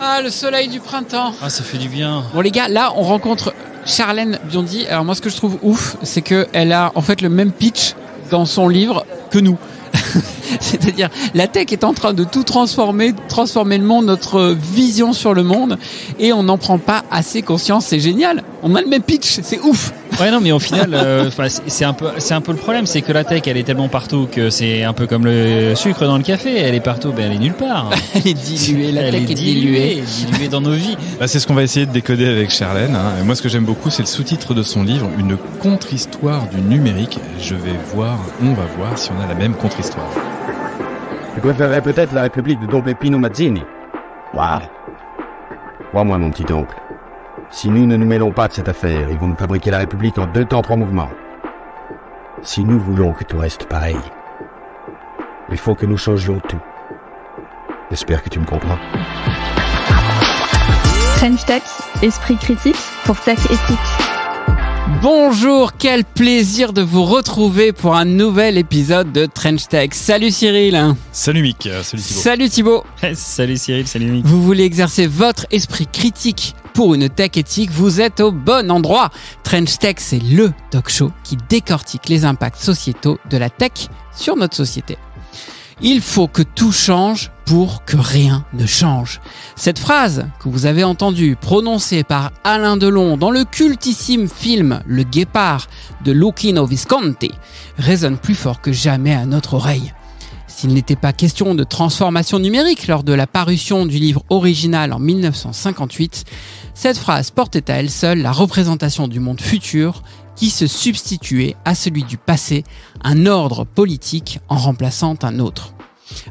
Ah, le soleil du printemps. Ah, ça fait du bien. Bon les gars, là on rencontre Charlène Biondi. Alors moi ce que je trouve ouf, c'est que elle a en fait le même pitch dans son livre que nous. C'est-à-dire, la tech est en train de tout transformer, transformer le monde, notre vision sur le monde, et on n'en prend pas assez conscience. C'est génial. On a le même pitch, c'est ouf. Ouais, non, mais au final, euh, enfin, c'est- un peu, c'est un peu le problème, c'est que la tech, elle est tellement partout que c'est un peu comme le sucre dans le café. Elle est partout, ben elle est nulle part. Elle est diluée, la elle tech est est diluée. diluée, dans nos vies. Bah, c'est ce qu'on va essayer de décoder avec Charlène. hein. Moi, ce que j'aime beaucoup, c'est le sous-titre de son livre, Une contre-histoire du numérique. Je vais voir, on va voir si on a la même contre-histoire. Tu préférerais peut-être la République de Don Peppino Mazzini. Waouh. Crois-moi, mon petit oncle. Si nous ne nous mêlons pas de cette affaire, ils vont nous fabriquer la République en deux temps, trois mouvements. Si nous voulons que tout reste pareil, il faut que nous changions tout. J'espère que tu me comprends. French Tech, esprit critique pour tech éthique. Bonjour, quel plaisir de vous retrouver pour un nouvel épisode de Trench Tech. Salut Cyril. Salut Mick, euh, salut Thibaut. Salut Thibaut. salut Cyril, salut Mick. Vous voulez exercer votre esprit critique pour une tech éthique, vous êtes au bon endroit. Trench Tech, c'est le talk show qui décortique les impacts sociétaux de la tech sur notre société. Il faut que tout change pour que rien ne change. Cette phrase que vous avez entendue prononcée par Alain Delon dans le cultissime film Le Guépard de Lucchino Visconti résonne plus fort que jamais à notre oreille. S'il n'était pas question de transformation numérique lors de la parution du livre original en 1958, cette phrase portait à elle seule la représentation du monde futur qui se substituait à celui du passé, un ordre politique en remplaçant un autre.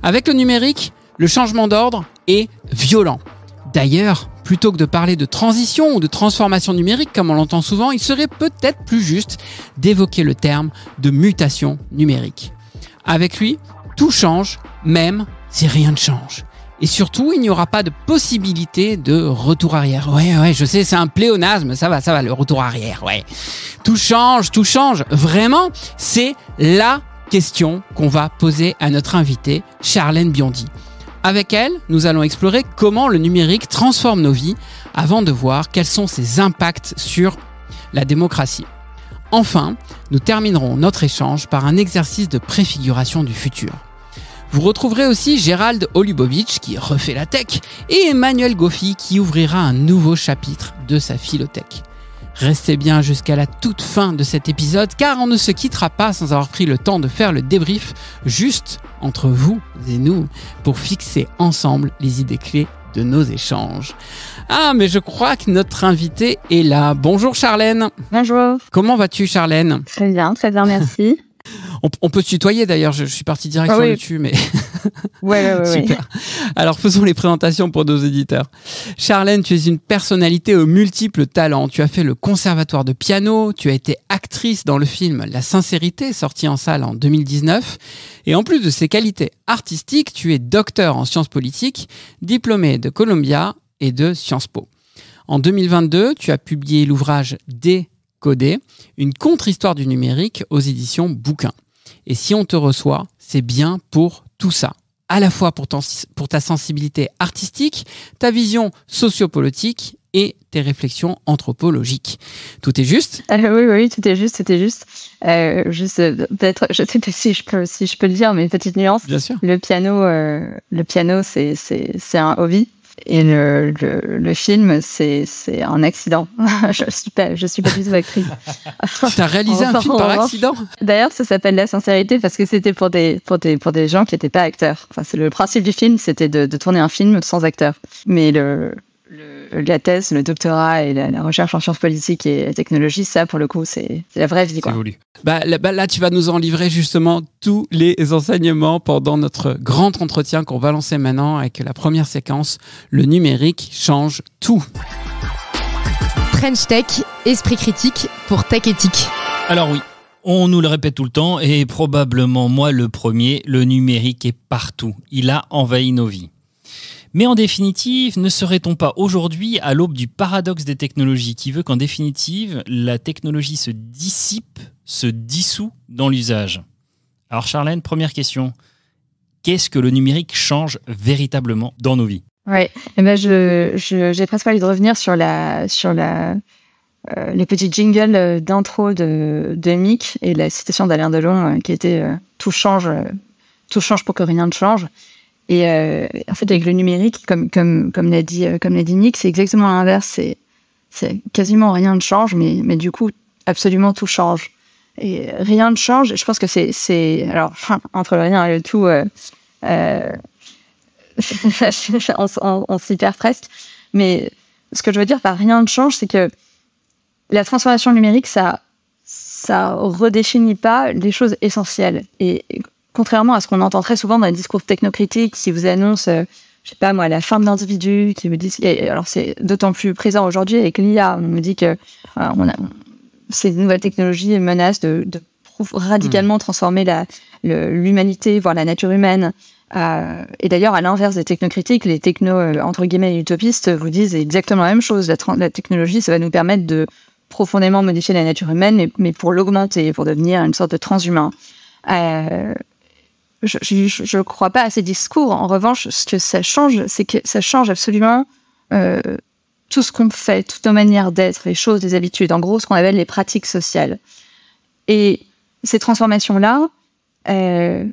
Avec le numérique, le changement d'ordre est violent. D'ailleurs, plutôt que de parler de transition ou de transformation numérique comme on l'entend souvent, il serait peut-être plus juste d'évoquer le terme de mutation numérique. Avec lui, tout change, même si rien ne change. Et surtout, il n'y aura pas de possibilité de retour arrière. Ouais, ouais, je sais, c'est un pléonasme, ça va, ça va, le retour arrière, ouais. Tout change, tout change. Vraiment, c'est la question qu'on va poser à notre invitée, Charlène Biondi. Avec elle, nous allons explorer comment le numérique transforme nos vies avant de voir quels sont ses impacts sur la démocratie. Enfin, nous terminerons notre échange par un exercice de préfiguration du futur. Vous retrouverez aussi Gérald Olubovitch qui refait la tech et Emmanuel Goffi qui ouvrira un nouveau chapitre de sa philothèque. Restez bien jusqu'à la toute fin de cet épisode car on ne se quittera pas sans avoir pris le temps de faire le débrief juste entre vous et nous pour fixer ensemble les idées clés de nos échanges. Ah mais je crois que notre invité est là. Bonjour Charlène. Bonjour. Comment vas-tu Charlène? Très bien, très bien, merci. On, on peut se tutoyer d'ailleurs, je, je suis parti direct Ah sur oui. tu mais Ouais, ouais, ouais. Super. Alors faisons les présentations pour nos éditeurs. Charlène, tu es une personnalité aux multiples talents. Tu as fait le conservatoire de piano, tu as été actrice dans le film La sincérité, sorti en salle en 2019. Et en plus de ces qualités artistiques, tu es docteur en sciences politiques, diplômé de Columbia et de Sciences Po. En 2022, tu as publié l'ouvrage Décoder, une contre-histoire du numérique aux éditions Bouquin. Et si on te reçoit, c'est bien pour tout ça. À la fois pour, ton- pour ta sensibilité artistique, ta vision sociopolitique et tes réflexions anthropologiques. Tout est juste? Euh, oui, oui, tout est juste, tout est juste. Euh, juste, euh, peut-être, je sais pas si je peux, si je peux le dire, mais une petite nuance. Bien sûr. Le piano, euh, le piano, c'est un hobby. Et le, le, le film, c'est, c'est un accident. je suis pas, je suis pas du tout actrice. Tu as réalisé un film par accident? D'ailleurs, ça s'appelle La sincérité parce que c'était pour des, pour des, pour des gens qui n'étaient pas acteurs. Enfin, c'est le principe du film, c'était de, de tourner un film sans acteur. Mais le, la thèse, le doctorat et la, la recherche en sciences politiques et technologie, ça, pour le coup, c'est c'est la vraie vie, quoi. voulu. bah, là, bah, là, tu vas nous en livrer justement tous les enseignements pendant notre grand entretien qu'on va lancer maintenant avec la première séquence. Le numérique change tout. French Tech, esprit critique pour tech éthique. Alors oui, on nous le répète tout le temps, et probablement moi le premier, le numérique est partout. Il a envahi nos vies. Mais en définitive, ne serait-on pas aujourd'hui à l'aube du paradoxe des technologies qui veut qu'en définitive, la technologie se dissipe, se dissout dans l'usage? Alors Charlène, première question. Qu'est-ce que le numérique change véritablement dans nos vies? Ouais. Et ben je j'ai presque envie de revenir sur la sur la euh, les petits jingles euh, d'intro de de Mick et la citation d'Alain Delon euh, qui était tout change tout change pour que rien ne change. Et euh, en fait avec le numérique comme comme comme l'a dit euh, comme l'a dit Mick, c'est exactement l'inverse, c'est c'est quasiment rien ne change mais mais du coup absolument tout change. Et rien ne change, je pense que c'est c'est alors entre le rien et le tout euh, euh, on, on, on s'y perd presque. Mais ce que je veux dire par rien ne change, c'est que la transformation numérique, ça, ça redéfinit pas les choses essentielles. Et contrairement à ce qu'on entend très souvent dans les discours technocritiques, qui vous annoncent, euh, je sais pas moi, la fin de l'individu, qui me disent, et alors c'est d'autant plus présent aujourd'hui avec l'IA. On me dit que euh, on a, ces nouvelles technologies menacent de, de radicalement transformer la, le- l'humanité, voire la nature humaine. Euh, et d'ailleurs, à l'inverse des technocritiques, les techno euh, entre guillemets utopistes vous disent exactement la même chose. La, technologie, ça va nous permettre de profondément modifier la nature humaine, mais, mais pour l'augmenter, pour devenir une sorte de transhumain. Euh, je ne crois pas à ces discours. En revanche, ce que ça change, c'est que ça change absolument euh, tout ce qu'on fait, toutes nos manières d'être, les choses, les habitudes. En gros, ce qu'on appelle les pratiques sociales. Et ces transformations-là, euh,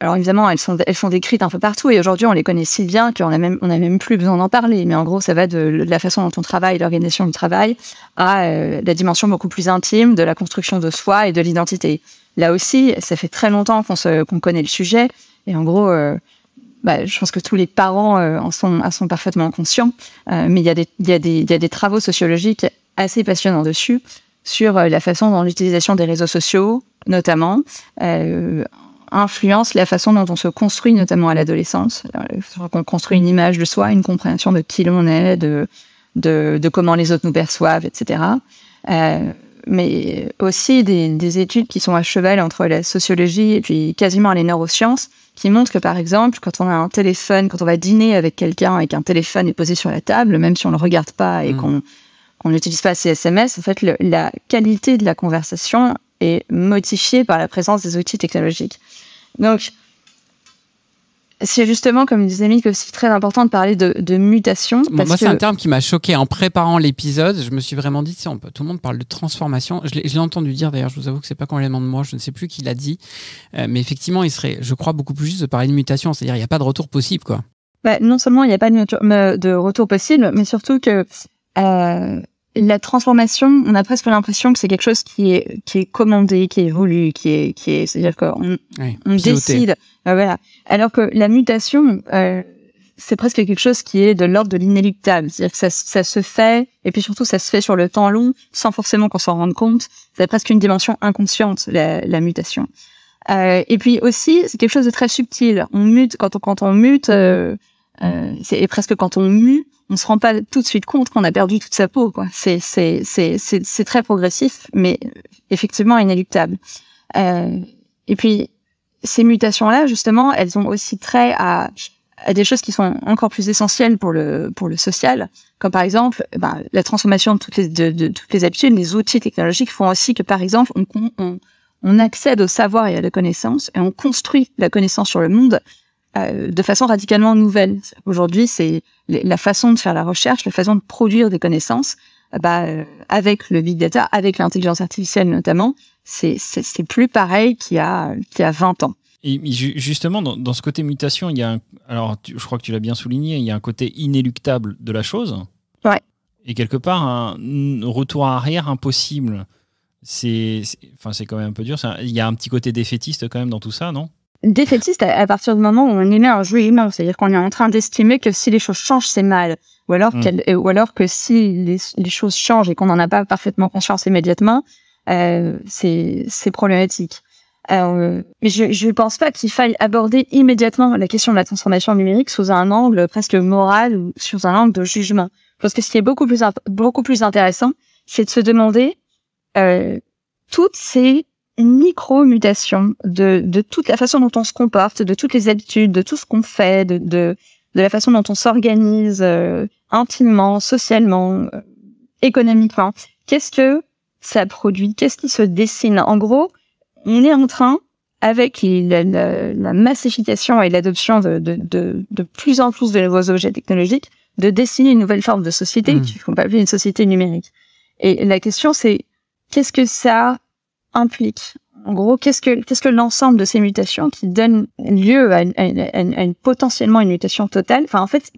alors évidemment, elles sont, décrites un peu partout et aujourd'hui, on les connaît si bien qu'on a même, même plus besoin d'en parler. Mais en gros, ça va de la façon dont on travaille, l'organisation du travail, à euh, la dimension beaucoup plus intime de la construction de soi et de l'identité. Là aussi, ça fait très longtemps qu'on connaît le sujet et en gros, euh, bah, je pense que tous les parents euh, en sont, en sont parfaitement conscients. Euh, mais il y a des, travaux sociologiques assez passionnants dessus sur la façon dont l'utilisation des réseaux sociaux, notamment, influence la façon dont on se construit, notamment à l'adolescence. Qu'on construit une image de soi, une compréhension de qui l'on est, de comment les autres nous perçoivent, etc. Mais aussi des, des études qui sont à cheval entre la sociologie et puis quasiment les neurosciences, qui montrent que, par exemple, quand on a un téléphone, quand on va dîner avec quelqu'un et qu'un téléphone est posé sur la table, même si on le regarde pas et Mm. qu'on n'utilise pas ces SMS, en fait, le- la qualité de la conversation est modifiée par la présence des outils technologiques. Donc, c'est justement, comme disait Mick, aussi très important de parler de, de mutation. Bon, parce moi, c'est un terme qui m'a choqué en préparant l'épisode. Je me suis vraiment dit, on peut- tout le monde parle de transformation. Je l'ai entendu dire d'ailleurs, je vous avoue que c'est pas complètement de moi, je ne sais plus qui l'a dit. Euh, mais effectivement, il serait, je crois, beaucoup plus juste de parler de mutation. C'est-à-dire, il n'y a pas de retour possible, quoi. Bah, non seulement il n'y a pas de, de retour possible, mais surtout que euh, la transformation, on a presque l'impression que c'est quelque chose qui est qui est commandé, qui est voulu, qui est qui est, c'est-à-dire qu'on on décide, euh, voilà. Alors que la mutation, euh, c'est presque quelque chose qui est de l'ordre de l'inéluctable, c'est-à-dire que ça, ça se fait, et puis surtout ça se fait sur le temps long, sans forcément qu'on s'en rende compte. C'est presque une dimension inconsciente la, la mutation. Euh, et puis aussi, c'est quelque chose de très subtil. On mute quand on quand on mute, euh, euh, c'est et presque quand on mue, on se rend pas tout de suite compte qu'on a perdu toute sa peau. C'est très progressif, mais effectivement inéluctable. Euh, et puis ces mutations-là, justement, elles ont aussi trait à, des choses qui sont encore plus essentielles pour le pour le social, comme par exemple ben, la transformation de toutes les de, toutes les habitudes. Les outils technologiques font aussi que, par exemple, on, on on accède au savoir et à la connaissance et on construit la connaissance sur le monde euh, de façon radicalement nouvelle. Aujourd'hui, c'est la façon de faire la recherche, la façon de produire des connaissances, euh, bah, euh, avec le big data, avec l'intelligence artificielle notamment, c'est plus pareil qu'il y a qu'il y a 20 ans. Et ju- justement, dans, dans ce côté mutation, il y a un, alors tu- je crois que tu l'as bien souligné, il y a un côté inéluctable de la chose. Ouais. Et quelque part, un retour arrière impossible. C'est, c'est- enfin, c'est quand même un peu dur. Il y a un petit côté défaitiste quand même dans tout ça, non? Défaitiste à, à partir du moment où on émet un jeu humain, c'est-à-dire qu'on est en train d'estimer que si les choses changent, c'est mal, ou alors Mm. ou alors que si les, les choses changent et qu'on n'en a pas parfaitement conscience immédiatement, euh, c'est problématique. Euh, mais je je pense pas qu'il faille aborder immédiatement la question de la transformation numérique sous un angle presque moral ou sous un angle de jugement. Parce que ce qui est beaucoup plus beaucoup plus intéressant, c'est de se demander euh, toutes ces micro-mutations de, de toute la façon dont on se comporte, de toutes les habitudes, de tout ce qu'on fait, de, de, de la façon dont on s'organise euh, intimement, socialement, euh, économiquement. Qu'est-ce que ça produit? Qu'est-ce qui se dessine? En gros, on est en train, avec la, la, la massification et l'adoption de, de, de, de, plus en plus de nouveaux objets technologiques, de dessiner une nouvelle forme de société, Mm. qu'il faut pas appeler une société numérique. Et la question, c'est qu'est-ce que ça implique En gros, qu'est-ce que l'ensemble de ces mutations qui donnent lieu à, potentiellement une mutation totale? Enfin, en fait,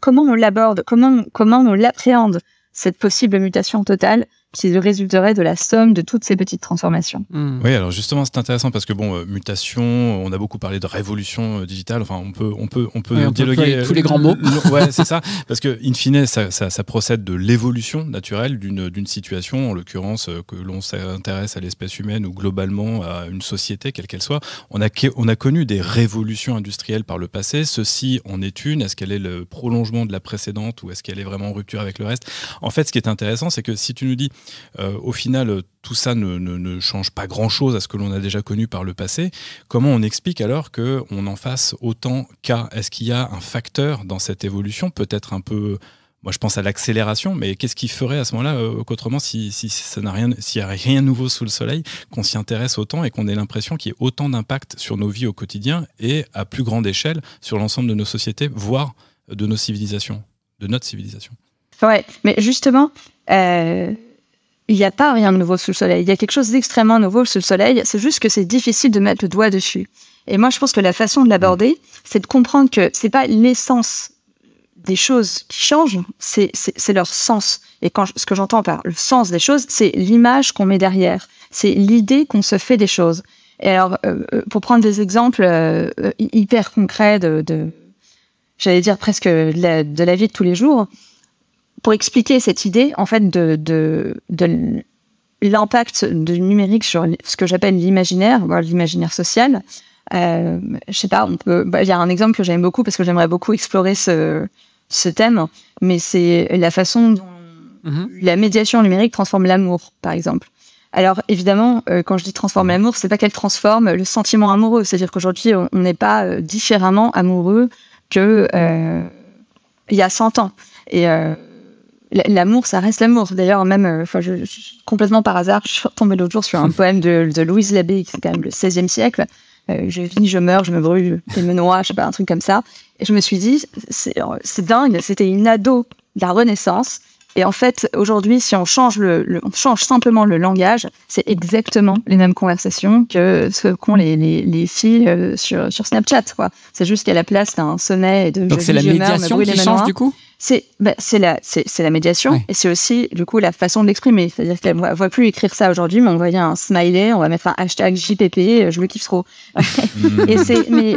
comment on l'aborde? Comment on l'appréhende cette possible mutation totale? Qui résulterait de la somme de toutes ces petites transformations Hmm. Oui, alors justement, c'est intéressant parce que bon, euh, mutation, on a beaucoup parlé de révolution euh, digitale. Enfin, on peut, on peut, on peut Oui, on peut dialoguer euh, tous les grands mots. ouais, c'est ça. Parce que in fine, ça, ça, ça procède de l'évolution naturelle d'une d'une situation, en l'occurrence que l'on s'intéresse à l'espèce humaine ou globalement à une société, quelle qu'elle soit. On a, on a connu des révolutions industrielles par le passé. Ceci en est une. Est-ce qu'elle est le prolongement de la précédente ou est-ce qu'elle est vraiment en rupture avec le reste? En fait, ce qui est intéressant, c'est que si tu nous dis euh, au final, tout ça ne, change pas grand-chose à ce que l'on a déjà connu par le passé. Comment on explique alors que on en fasse autant cas Est-ce qu'il y a un facteur dans cette évolution, peut-être un peu moi, je pense à l'accélération, mais qu'est-ce qui ferait à ce moment-là euh, qu'autrement, si, ça rien, s'il n'y a rien de nouveau sous le soleil, qu'on s'y intéresse autant et qu'on ait l'impression qu'il y ait autant d'impact sur nos vies au quotidien et à plus grande échelle sur l'ensemble de nos sociétés, voire de nos civilisations, de notre civilisation? Ouais, mais justement, euh, il n'y a pas rien de nouveau sous le soleil. Il y a quelque chose d'extrêmement nouveau sous le soleil. C'est juste que c'est difficile de mettre le doigt dessus. Et moi, je pense que la façon de l'aborder, c'est de comprendre que c'est pas l'essence des choses qui changent, c'est leur sens. Et ce que j'entends par le sens des choses, c'est l'image qu'on met derrière. C'est l'idée qu'on se fait des choses. Et alors, euh, euh, pour prendre des exemples euh, hyper concrets de, de j'allais dire presque de la, de la vie de tous les jours, pour expliquer cette idée, en fait, de, de, de l'impact du numérique sur ce que j'appelle l'imaginaire, voire l'imaginaire social. Euh, je sais pas, on peut. bah, Il y a un exemple que j'aime beaucoup parce que j'aimerais beaucoup explorer ce, ce thème, mais c'est la façon dont Mhm. la médiation numérique transforme l'amour, par exemple. Alors évidemment, euh, quand je dis transforme l'amour, c'est pas qu'elle transforme le sentiment amoureux. C'est-à-dire qu'aujourd'hui, on n'est pas euh, différemment amoureux que euh, il y a 100 ans. Et l'amour, ça reste l'amour. D'ailleurs, même, euh, je, je- complètement par hasard, je suis tombée l'autre jour sur un poème de, de Louise Labbé, qui est quand même le 16e siècle. Euh, je vis, je meurs, je me brûle, je me noie, je sais pas, un truc comme ça. Et je me suis dit, c'est c'est dingue, c'était une ado de la Renaissance. Et en fait, aujourd'hui, si on change le, le- on change simplement le langage, c'est exactement les mêmes conversations que ce qu'ont les, les, les filles euh, sur, sur Snapchat, quoi. C'est juste qu'à la place d'un sonnet et de Donc c'est la meurs, médiation qui change du coup? C'est bah, la la médiation et c'est aussi du coup la façon de l'exprimer. C'est-à-dire qu'elle ne voit plus écrire ça aujourd'hui mais envoyer un smiley on va mettre un hashtag JPP euh, je le kiffe trop. Et c'est mais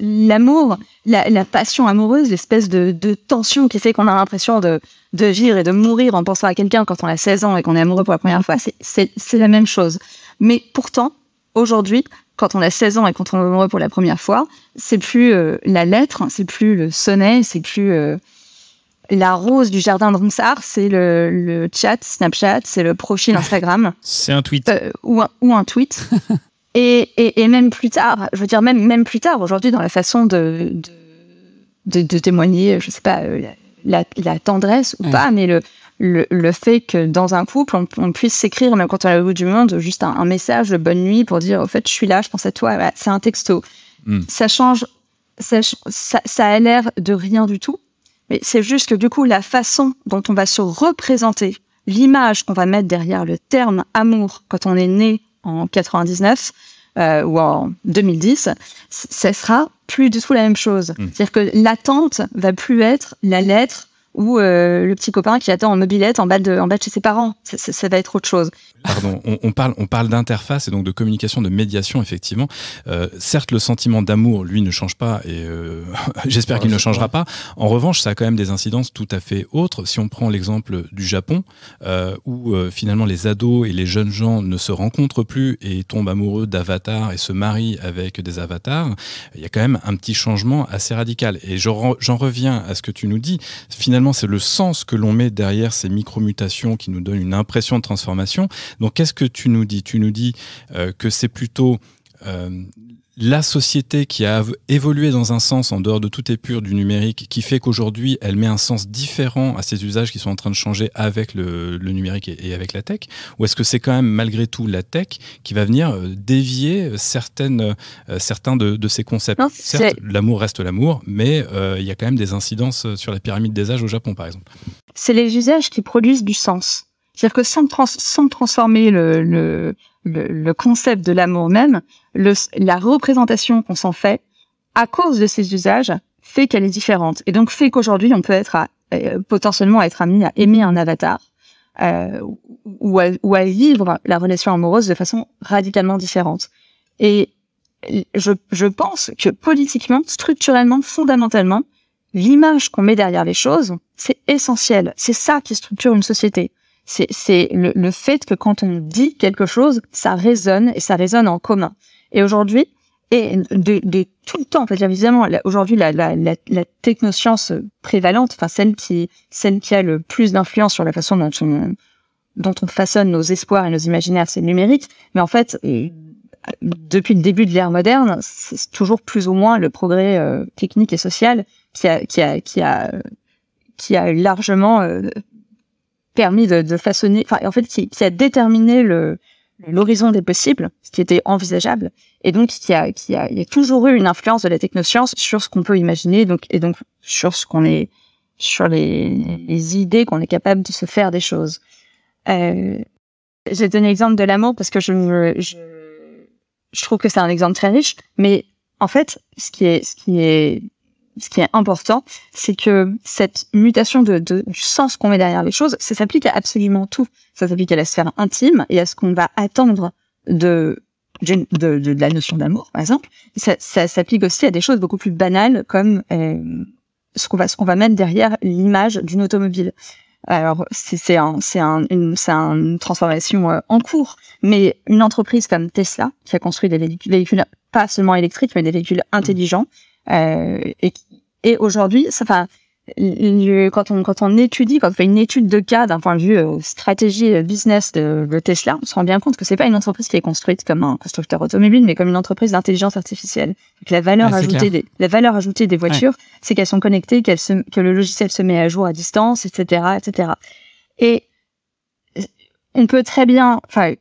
l'amour la, la passion amoureuse l'espèce de, de tension qui fait qu'on a l'impression de de vivre et de mourir en pensant à quelqu'un quand on a 16 ans et qu'on est amoureux pour la première fois c'est la même chose. Mais pourtant aujourd'hui quand on a 16 ans et quand on est amoureux pour la première fois c'est plus euh, la lettre c'est plus le sonnet c'est plus euh, la rose du jardin de Ronsard, c'est le, le chat Snapchat, c'est le profil Instagram C'est un tweet. euh, ou, un, ou un tweet. et, et, et même plus tard, je veux dire même même plus tard, aujourd'hui dans la façon de de, de, de témoigner, je sais pas, euh, la, la tendresse ou Ouais. pas, mais le, le le fait que dans un couple on, on puisse s'écrire même quand on est au bout du monde juste un, un message de bonne nuit pour dire au fait je suis là, je pense à toi, Voilà, c'est un texto. Mm. Ça change, ça, ça, ça a l'air de rien du tout. Mais c'est juste que du coup, la façon dont on va se représenter, l'image qu'on va mettre derrière le terme amour quand on est né en 99 euh, ou en 2010, c- ça sera plus du tout la même chose. Mm. C'est-à-dire que l'attente va plus être la lettre ou euh, le petit copain qui attend en mobilette en bas de, en bas de chez ses parents. Ça, ça- ça va être autre chose. Pardon, on, on parle, on parle d'interface et donc de communication, de médiation, effectivement. Euh, certes, le sentiment d'amour, lui, ne change pas et euh, j'espère qu'il ne changera pas. En revanche, ça a quand même des incidences tout à fait autres. Si on prend l'exemple du Japon, euh, où euh, finalement les ados et les jeunes gens ne se rencontrent plus et tombent amoureux d'avatars et se marient avec des avatars, il y a quand même un petit changement assez radical. Et j'en reviens à ce que tu nous dis. Finalement, c'est le sens que l'on met derrière ces micro-mutations qui nous donnent une impression de transformation. Donc, qu'est-ce que tu nous dis? Tu nous dis euh, que c'est plutôt euh, la société qui a évolué dans un sens en dehors de tout épure du numérique, qui fait qu'aujourd'hui elle met un sens différent à ces usages qui sont en train de changer avec le, numérique et, avec la tech? Ou est-ce que c'est quand même malgré tout la tech qui va venir euh, dévier certaines, euh, certains de, ces concepts? Certes, l'amour reste l'amour, mais euh, il y a quand même des incidences sur la pyramide des âges au Japon par exemple. C'est les usages qui produisent du sens. C'est-à-dire que sans, transformer le concept de l'amour même, la représentation qu'on s'en fait, à cause de ces usages, fait qu'elle est différente. Et donc fait qu'aujourd'hui, on peut être euh, potentiellement être amené à aimer un avatar euh, ou, à, ou à vivre la relation amoureuse de façon radicalement différente. Et je, je pense que politiquement, structurellement, fondamentalement, l'image qu'on met derrière les choses, c'est essentiel. C'est ça qui structure une société c'est le, le, fait que quand on dit quelque chose, ça résonne et ça résonne en commun. Et aujourd'hui, et de, de, tout le temps, en évidemment, aujourd'hui, la, la, la, technoscience prévalente, enfin celle qui, celle qui a le plus d'influence sur la façon dont on, dont on façonne nos espoirs et nos imaginaires, c'est le numérique. Mais en fait, depuis le début de l'ère moderne, c'est toujours plus ou moins le progrès euh, technique et social qui a, qui a, qui a, qui a largement euh, permis de, façonner, enfin, en fait, qui, a déterminé l'horizon des possibles, ce qui était envisageable, et donc qui a, qui a, il y a toujours eu une influence de la technoscience sur ce qu'on peut imaginer, donc et donc sur ce qu'on est, sur les, les idées qu'on est capable de se faire des choses. Euh, J'ai donné l'exemple de l'amour parce que je, je, je trouve que c'est un exemple très riche, mais en fait, ce qui est, ce qui est ce qui est important, c'est que cette mutation du sens qu'on met derrière les choses, ça s'applique à absolument tout. Ça s'applique à la sphère intime et à ce qu'on va attendre de la notion d'amour, par exemple. Ça, s'applique aussi à des choses beaucoup plus banales comme euh, ce qu'on va mettre derrière l'image d'une automobile. Alors c'est un, c'est un, une, transformation euh, en cours, mais une entreprise comme Tesla qui a construit des véhicules pas seulement électriques mais des véhicules intelligents euh, et aujourd'hui, enfin, quand on quand on étudie, quand on fait une étude de cas d'un point de vue euh, stratégie euh, business de, de, Tesla, on se rend bien compte que c'est pas une entreprise qui est construite comme un constructeur automobile, mais comme une entreprise d'intelligence artificielle. Donc la valeur ah, ajoutée des la valeur ajoutée des voitures, c'est qu'elles sont connectées, qu'elles se, que le logiciel se met à jour à distance, etc., etc. Et on peut très bien, enfin,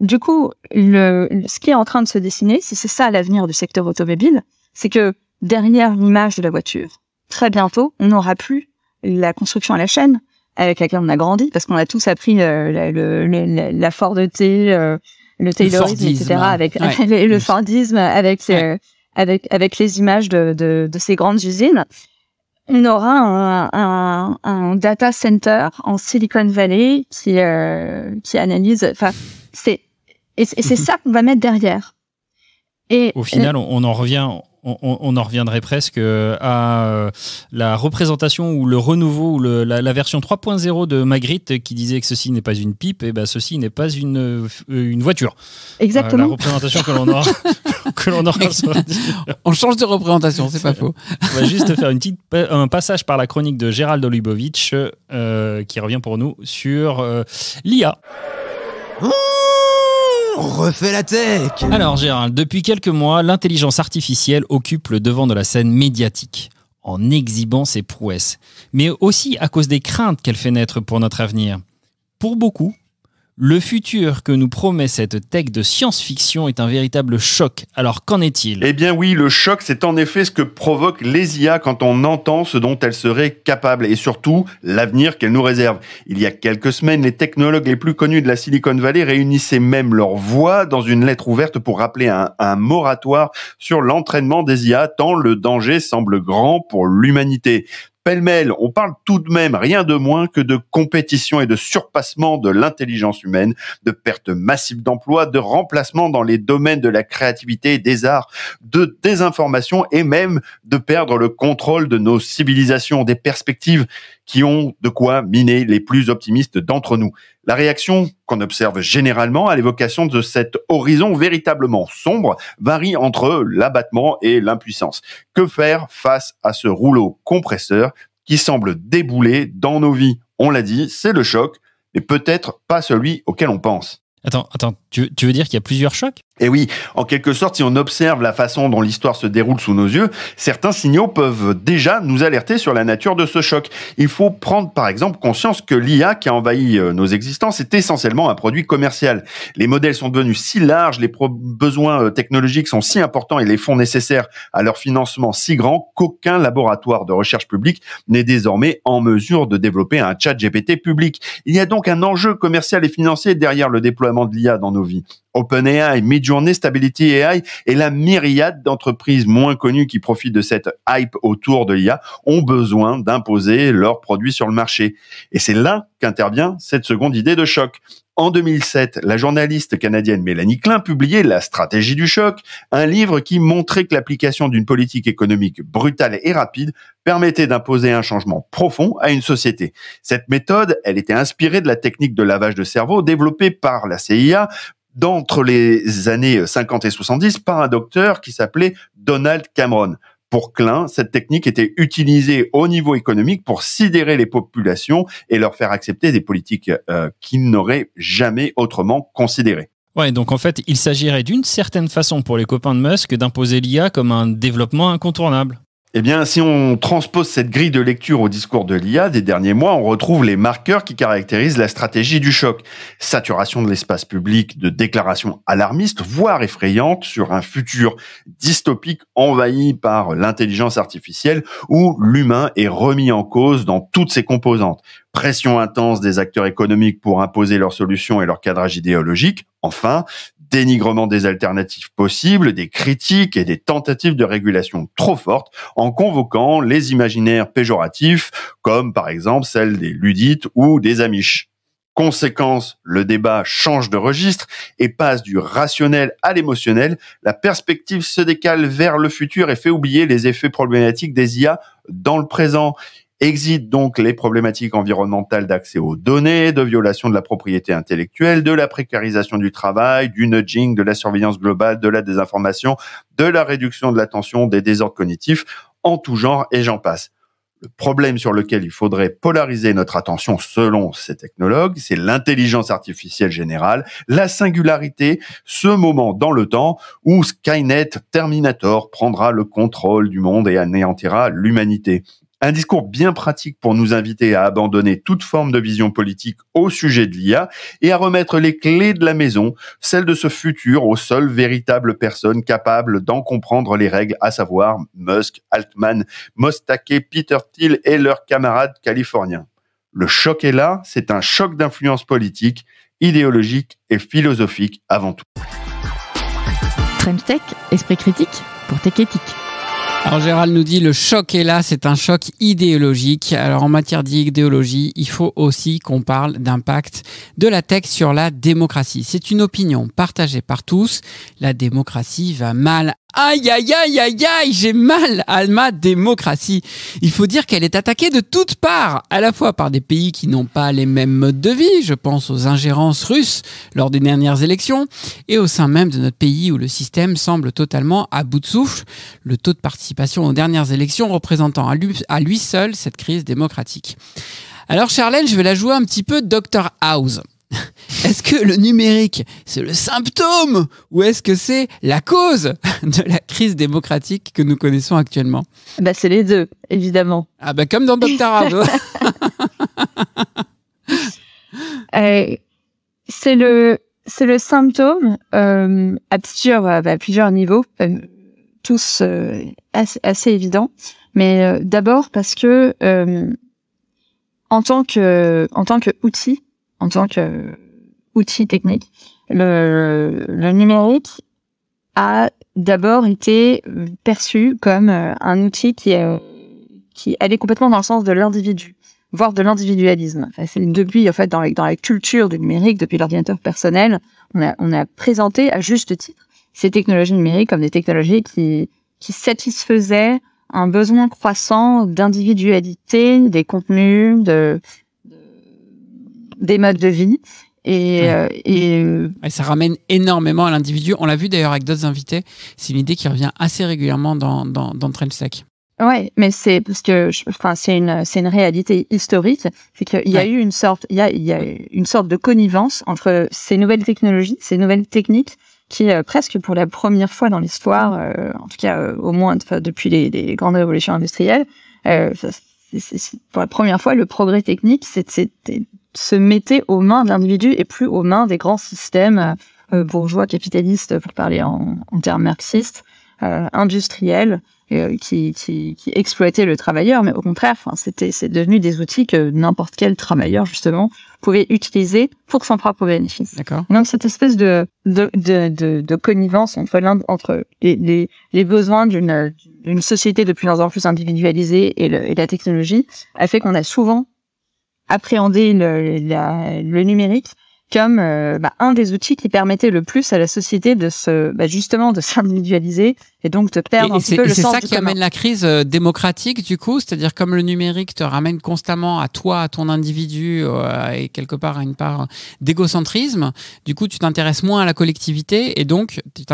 du coup, le, ce qui est en train de se dessiner, si c'est ça l'avenir du secteur automobile, c'est que derrière l'image de la voiture, très bientôt, on n'aura plus la construction à la chaîne avec laquelle on a grandi, parce qu'on a tous appris euh, le, la Ford T, euh, le Taylorisme, etc., avec le Fordisme, avec euh, avec avec les images de, de, de, ces grandes usines. On aura un, un, un data center en Silicon Valley qui qui analyse. Enfin, c'est et, c'est ça qu'on va mettre derrière. Et au final, on en revient on, en reviendrait presque euh, à euh, la représentation ou le renouveau ou la, version 3.0 de Magritte qui disait que ceci n'est pas une pipe, et ben ceci n'est pas une, euh, une voiture. Exactement. la représentation que l'on aura. que l'on aura on change de représentation, c'est pas faux. On va juste faire une petite, un passage par la chronique de Gérald Olubovitch qui revient pour nous sur l'IA. On refait la tech Alors Gérald, depuis quelques mois, l'intelligence artificielle occupe le devant de la scène médiatique en exhibant ses prouesses, mais aussi à cause des craintes qu'elle fait naître pour notre avenir. Pour beaucoup, le futur que nous promet cette tech de science-fiction est un véritable choc. Alors qu'en est-il? Eh bien oui, le choc, c'est en effet ce que provoquent les IA quand on entend ce dont elles seraient capables et surtout l'avenir qu'elles nous réservent. Il y a quelques semaines, les technologues les plus connus de la Silicon Valley réunissaient même leur voix dans une lettre ouverte pour rappeler un, moratoire sur l'entraînement des IA tant le danger semble grand pour l'humanité pêle-mêle, on parle tout de même rien de moins que de compétition et de surpassement de l'intelligence humaine, de perte massive d'emplois, de remplacement dans les domaines de la créativité des arts, de désinformation et même de perdre le contrôle de nos civilisations, des perspectives qui ont de quoi miner les plus optimistes d'entre nous. La réaction qu'on observe généralement à l'évocation de cet horizon véritablement sombre varie entre l'abattement et l'impuissance. Que faire face à ce rouleau compresseur qui semble débouler dans nos vies? On l'a dit, c'est le choc, mais peut-être pas celui auquel on pense. Attends, attends, Tu, veux dire qu'il y a plusieurs chocs? Et oui, en quelque sorte, si on observe la façon dont l'histoire se déroule sous nos yeux, certains signaux peuvent déjà nous alerter sur la nature de ce choc. Il faut prendre par exemple conscience que l'IA qui a envahi euh, nos existences est essentiellement un produit commercial. Les modèles sont devenus si larges, les besoins euh, technologiques sont si importants et les fonds nécessaires à leur financement si grands qu'aucun laboratoire de recherche publique n'est désormais en mesure de développer un chat GPT public. Il y a donc un enjeu commercial et financier derrière le déploiement de l'IA dans nos vies. OpenAI, Midjourney, Stability AI et la myriade d'entreprises moins connues qui profitent de cette hype autour de l'IA ont besoin d'imposer leurs produits sur le marché. Et c'est là qu'intervient cette seconde idée de choc. En 2007, la journaliste canadienne Mélanie Klein publiait La stratégie du choc, un livre qui montrait que l'application d'une politique économique brutale et rapide permettait d'imposer un changement profond à une société. Cette méthode, elle était inspirée de la technique de lavage de cerveau développée par la CIA d'entre les années 50 et 70 par un docteur qui s'appelait Donald Cameron. Pour Klein, cette technique était utilisée au niveau économique pour sidérer les populations et leur faire accepter des politiques euh, qu'ils n'auraient jamais autrement considérées. Ouais, donc en fait, il s'agirait d'une certaine façon pour les copains de Musk d'imposer l'IA comme un développement incontournable. Eh bien, si on transpose cette grille de lecture au discours de l'IA des derniers mois, on retrouve les marqueurs qui caractérisent la stratégie du choc. Saturation de l'espace public de déclarations alarmistes, voire effrayantes, sur un futur dystopique envahi par l'intelligence artificielle où l'humain est remis en cause dans toutes ses composantes. Pression intense des acteurs économiques pour imposer leurs solutions et leur cadrage idéologique. Enfin, dénigrement des alternatives possibles, des critiques et des tentatives de régulation trop fortes en convoquant les imaginaires péjoratifs comme par exemple celle des ludites ou des amiches. Conséquence, le débat change de registre et passe du rationnel à l'émotionnel. La perspective se décale vers le futur et fait oublier les effets problématiques des IA dans le présent. Exit donc les problématiques environnementales d'accès aux données, de violation de la propriété intellectuelle, de la précarisation du travail, du nudging, de la surveillance globale, de la désinformation, de la réduction de l'attention, des désordres cognitifs, en tout genre et j'en passe. Le problème sur lequel il faudrait polariser notre attention selon ces technologues, c'est l'intelligence artificielle générale, la singularité, ce moment dans le temps où Skynet Terminator prendra le contrôle du monde et anéantira l'humanité. Un discours bien pratique pour nous inviter à abandonner toute forme de vision politique au sujet de l'IA et à remettre les clés de la maison, celles de ce futur, aux seules véritables personnes capables d'en comprendre les règles, à savoir Musk, Altman, Mostake, Peter Thiel et leurs camarades californiens. Le choc est là, c'est un choc d'influence politique, idéologique et philosophique avant tout. Esprit critique pour Tech. Alors Gérald nous dit le choc est là, c'est un choc idéologique. Alors en matière d'idéologie, il faut aussi qu'on parle d'impact de la tech sur la démocratie. C'est une opinion partagée par tous. La démocratie va mal. Aïe aïe aïe aïe aïe, j'ai mal à ma démocratie. Il faut dire qu'elle est attaquée de toutes parts, à la fois par des pays qui n'ont pas les mêmes modes de vie, je pense aux ingérences russes lors des dernières élections, et au sein même de notre pays où le système semble totalement à bout de souffle, le taux de participation aux dernières élections représentant à lui, seul cette crise démocratique. Alors Charlène, je vais la jouer un petit peu Dr House. Est-ce que le numérique, c'est le symptôme ou est-ce que c'est la cause de la crise démocratique que nous connaissons actuellement? Bah, c'est les deux, évidemment. Ah bah comme dans House. Euh, c'est le c'est le symptôme euh, à plusieurs à plusieurs niveaux, euh, tous euh, assez, assez évidents. Mais euh, d'abord parce que euh, en tant que en tant que outil, en tant que outil technique, le, le numérique a d'abord été perçu comme euh, un outil qui est qui allait complètement dans le sens de l'individu voire de l'individualisme. Enfin, depuis, en fait, dans dans la culture du numérique, depuis l'ordinateur personnel, on a, on a présenté à juste titre ces technologies numériques comme des technologies qui, qui satisfaisaient un besoin croissant d'individualité, des contenus, de, des modes de vie. Et, Ouais. euh, et euh, Et ça ramène énormément à l'individu. On l'a vu d'ailleurs avec d'autres invités. C'est une idée qui revient assez régulièrement dans, dans, dans Tech. Ouais, mais c'est parce que, enfin, c'est une, c'est une réalité historique, c'est qu'il y a Ouais. eu une sorte, il y a, il y a une sorte de connivence entre ces nouvelles technologies, ces nouvelles techniques, qui euh, presque pour la première fois dans l'histoire, euh, en tout cas euh, au moins depuis les, les grandes révolutions industrielles, pour la première fois, le progrès technique, c'était se mettait aux mains de l'individu et plus aux mains des grands systèmes euh, bourgeois capitalistes, pour parler en, en termes marxistes, euh, industriels euh, qui, qui, qui exploitaient le travailleur, mais au contraire, enfin, c'était c'est devenu des outils que n'importe quel travailleur justement pouvait utiliser pour son propre bénéfice. D'accord. Donc cette espèce de de, de, de, de connivence entre l'un entre les, les, les besoins d'une d'une société de plus en plus individualisée et, le, et la technologie a fait qu'on a souvent appréhendé le, la- le numérique comme euh, bah, un des outils qui permettait le plus à la société de se bah, justement de s'individualiser et donc de perdre Et, un et petit c'est peu et le c'est sens ça du qui commun. amène la crise euh, démocratique, du coup, c'est-à-dire comme le numérique te ramène constamment à toi, à ton individu, euh, et quelque part à une part d'égocentrisme, du coup, tu t'intéresses moins à la collectivité, et donc tu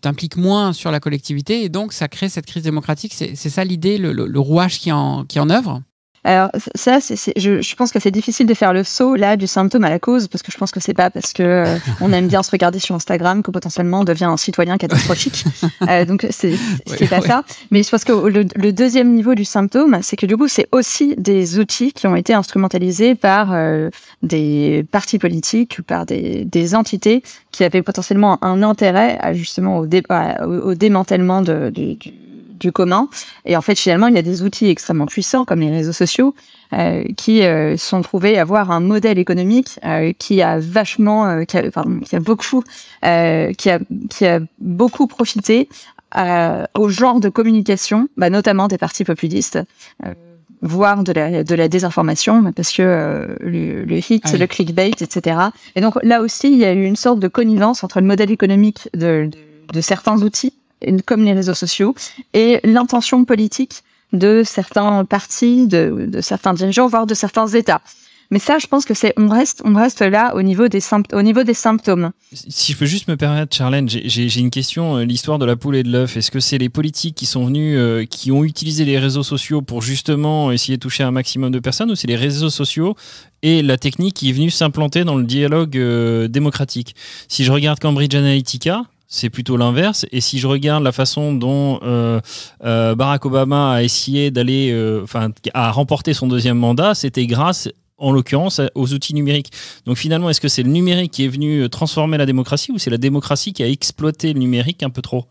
t'impliques moins sur la collectivité, et donc ça crée cette crise démocratique. C'est c'est ça l'idée, le, le- le rouage qui en, qui en œuvre? Alors ça, c'est, c'est- je, je pense que c'est difficile de faire le saut là du symptôme à la cause parce que je pense que c'est pas parce que euh, on aime bien se regarder sur Instagram que potentiellement on devient un citoyen catastrophique. Euh, donc c'est c'est Ouais, pas ouais. ça. Mais je pense que le, le deuxième niveau du symptôme, c'est que du coup c'est aussi des outils qui ont été instrumentalisés par euh, des partis politiques ou par des, des entités qui avaient potentiellement un intérêt à, justement au, dé- au démantèlement de, du, du, du commun. Et en fait, finalement, il y a des outils extrêmement puissants comme les réseaux sociaux euh, qui euh, sont trouvés avoir un modèle économique euh, qui a vachement, euh, qui, a, pardon, qui a beaucoup, euh, qui a, qui a beaucoup profité euh, au genre de communication, bah, notamment des partis populistes. euh, voire de la, de la désinformation, parce que euh, le, le hit, Ah oui. le clickbait, etc. Et donc là aussi, il y a eu une sorte de connivence entre le modèle économique de, de, de certains outils, comme les réseaux sociaux, et l'intention politique de certains partis, de, certains dirigeants, voire de certains États. Mais ça, je pense que c'est, on reste, on reste là au niveau des symptômes. Si je peux juste me permettre, Charlène, j'ai une question. euh, L'histoire de la poule et de l'œuf, est-ce que c'est les politiques qui sont venus, euh, qui ont utilisé les réseaux sociaux pour justement essayer de toucher un maximum de personnes, ou c'est les réseaux sociaux et la technique qui est venue s'implanter dans le dialogue euh, démocratique? Si je regarde Cambridge Analytica, c'est plutôt l'inverse. Et si je regarde la façon dont euh, euh, Barack Obama a essayé d'aller, euh, enfin, a remporté son deuxième mandat, c'était grâce en l'occurrence aux outils numériques. Donc finalement, est-ce que c'est le numérique qui est venu euh, transformer la démocratie ou c'est la démocratie qui a exploité le numérique un peu trop?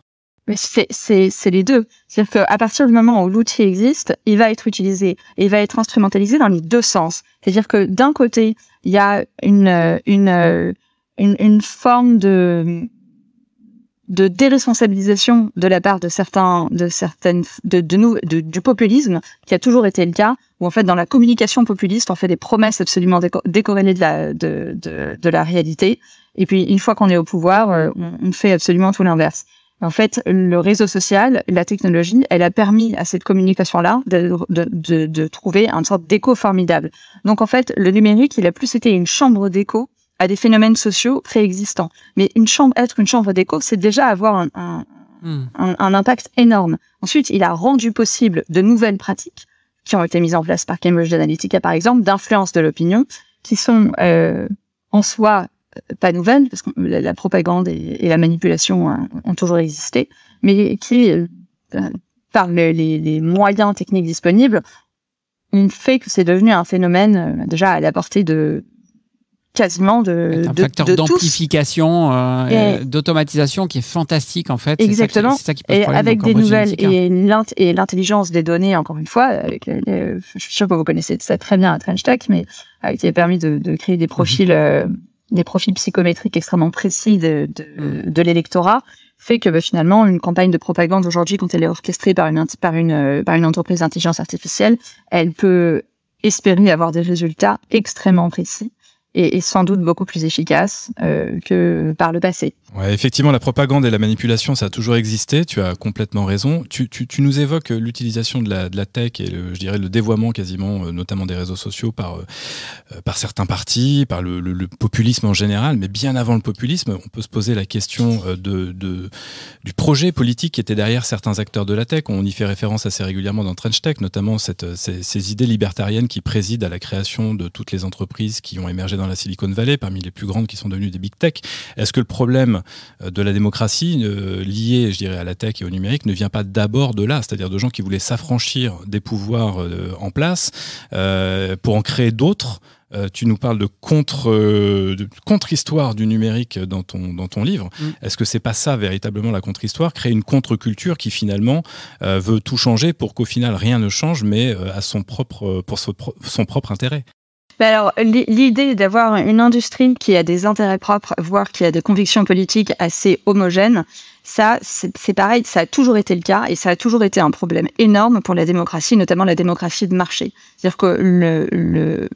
C'est, les deux. C'est-à-dire qu'à partir du moment où l'outil existe, il va être utilisé et il va être instrumentalisé dans les deux sens. C'est-à-dire que d'un côté, il y a une, euh, euh, une, une forme de, de déresponsabilisation de la part de certains, de certaines, de, de nous, du populisme, qui a toujours été le cas, où en fait dans la communication populiste, on fait des promesses absolument déco- décorrélées de la, de, de, de la réalité, et puis une fois qu'on est au pouvoir, euh, on, fait absolument tout l'inverse. En fait, le réseau social, la technologie, elle a permis à cette communication-là de, de, de, de trouver une sorte d'écho formidable. Donc en fait, le numérique, il a plus été une chambre d'écho à des phénomènes sociaux préexistants. Mais une chambre, être une chambre d'écho, c'est déjà avoir un, un, Hmm. un, un impact énorme. Ensuite, il a rendu possible de nouvelles pratiques qui ont été mises en place par Cambridge Analytica, par exemple, d'influence de l'opinion, qui sont euh, en soi euh, pas nouvelles, parce que la, la propagande et, et la manipulation hein, ont toujours existé, mais qui, euh, par le- les, les moyens techniques disponibles, ont fait que c'est devenu un phénomène euh, déjà à la portée de quasiment de, un de, facteur d'amplification, euh, Et- d'automatisation qui est fantastique en fait. C'est ça qui- Exactement. C'est ça qui, pose Et problème avec des nouvelles et l'int- et l'intelligence des données, encore une fois, avec les- les- je suis sûr que vous connaissez ça très bien à TrenchTech, mais euh, qui a permis de, de créer des profils, euh, des profils psychométriques extrêmement précis de, de, de l'électorat, fait que bah, finalement une campagne de propagande aujourd'hui, quand elle est orchestrée par une par une euh, par une entreprise d'intelligence artificielle, elle peut espérer avoir des résultats extrêmement précis et, sans doute beaucoup plus efficace euh, que par le passé. Ouais, effectivement, la propagande et la manipulation, ça a toujours existé. Tu as complètement raison. Tu, nous évoques l'utilisation de la, tech et le, je dirais le dévoiement quasiment, euh, notamment des réseaux sociaux par, euh, par certains partis, par le, populisme en général. Mais bien avant le populisme, on peut se poser la question de, du projet politique qui était derrière certains acteurs de la tech. On y fait référence assez régulièrement dans Trench Tech, notamment ces idées libertariennes qui président à la création de toutes les entreprises qui ont émergé dans la Silicon Valley, parmi les plus grandes qui sont devenues des big tech. Est-ce que le problème euh, de la démocratie euh, liée, je dirais, à la tech et au numérique ne vient pas d'abord de là, c'est-à-dire de gens qui voulaient s'affranchir des pouvoirs euh, en place euh, pour en créer d'autres euh, tu nous parles de contre euh, de contre-histoire du numérique dans ton dans ton livre. Mm. Est-ce que c'est pas ça véritablement la contre-histoire, créer une contre-culture qui finalement euh, veut tout changer pour qu'au final rien ne change, mais à son propre pour son, son propre intérêt. Ben alors, l'idée d'avoir une industrie qui a des intérêts propres, voire qui a des convictions politiques assez homogènes, ça, c'est pareil, ça a toujours été le cas et ça a toujours été un problème énorme pour la démocratie, notamment la démocratie de marché. C'est-à-dire que le, le,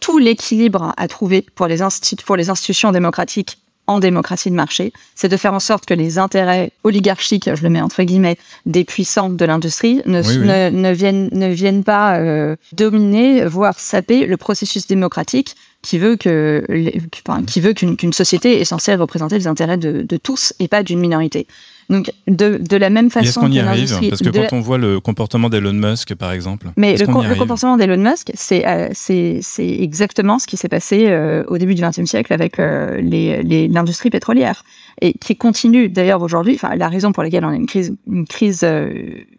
tout l'équilibre à trouver pour les, pour les institutions démocratiques en démocratie de marché, c'est de faire en sorte que les intérêts oligarchiques, je le mets entre guillemets, des puissants de l'industrie ne, Oui, oui. ne, ne viennent, ne viennent pas euh, dominer, voire saper le processus démocratique qui veut que, les- qui veut qu'une société est censée représenter les intérêts de, de tous et pas d'une minorité. Donc, de, de la même Et est-ce façon qu'on y arrive Parce que la- quand on voit le comportement d'Elon Musk, par exemple, mais le, comportement d'Elon Musk, c'est euh, c'est exactement ce qui s'est passé euh, au début du XXe siècle avec euh, les les- l'industrie pétrolière et qui continue d'ailleurs aujourd'hui. Enfin, la raison pour laquelle on a une crise une crise euh,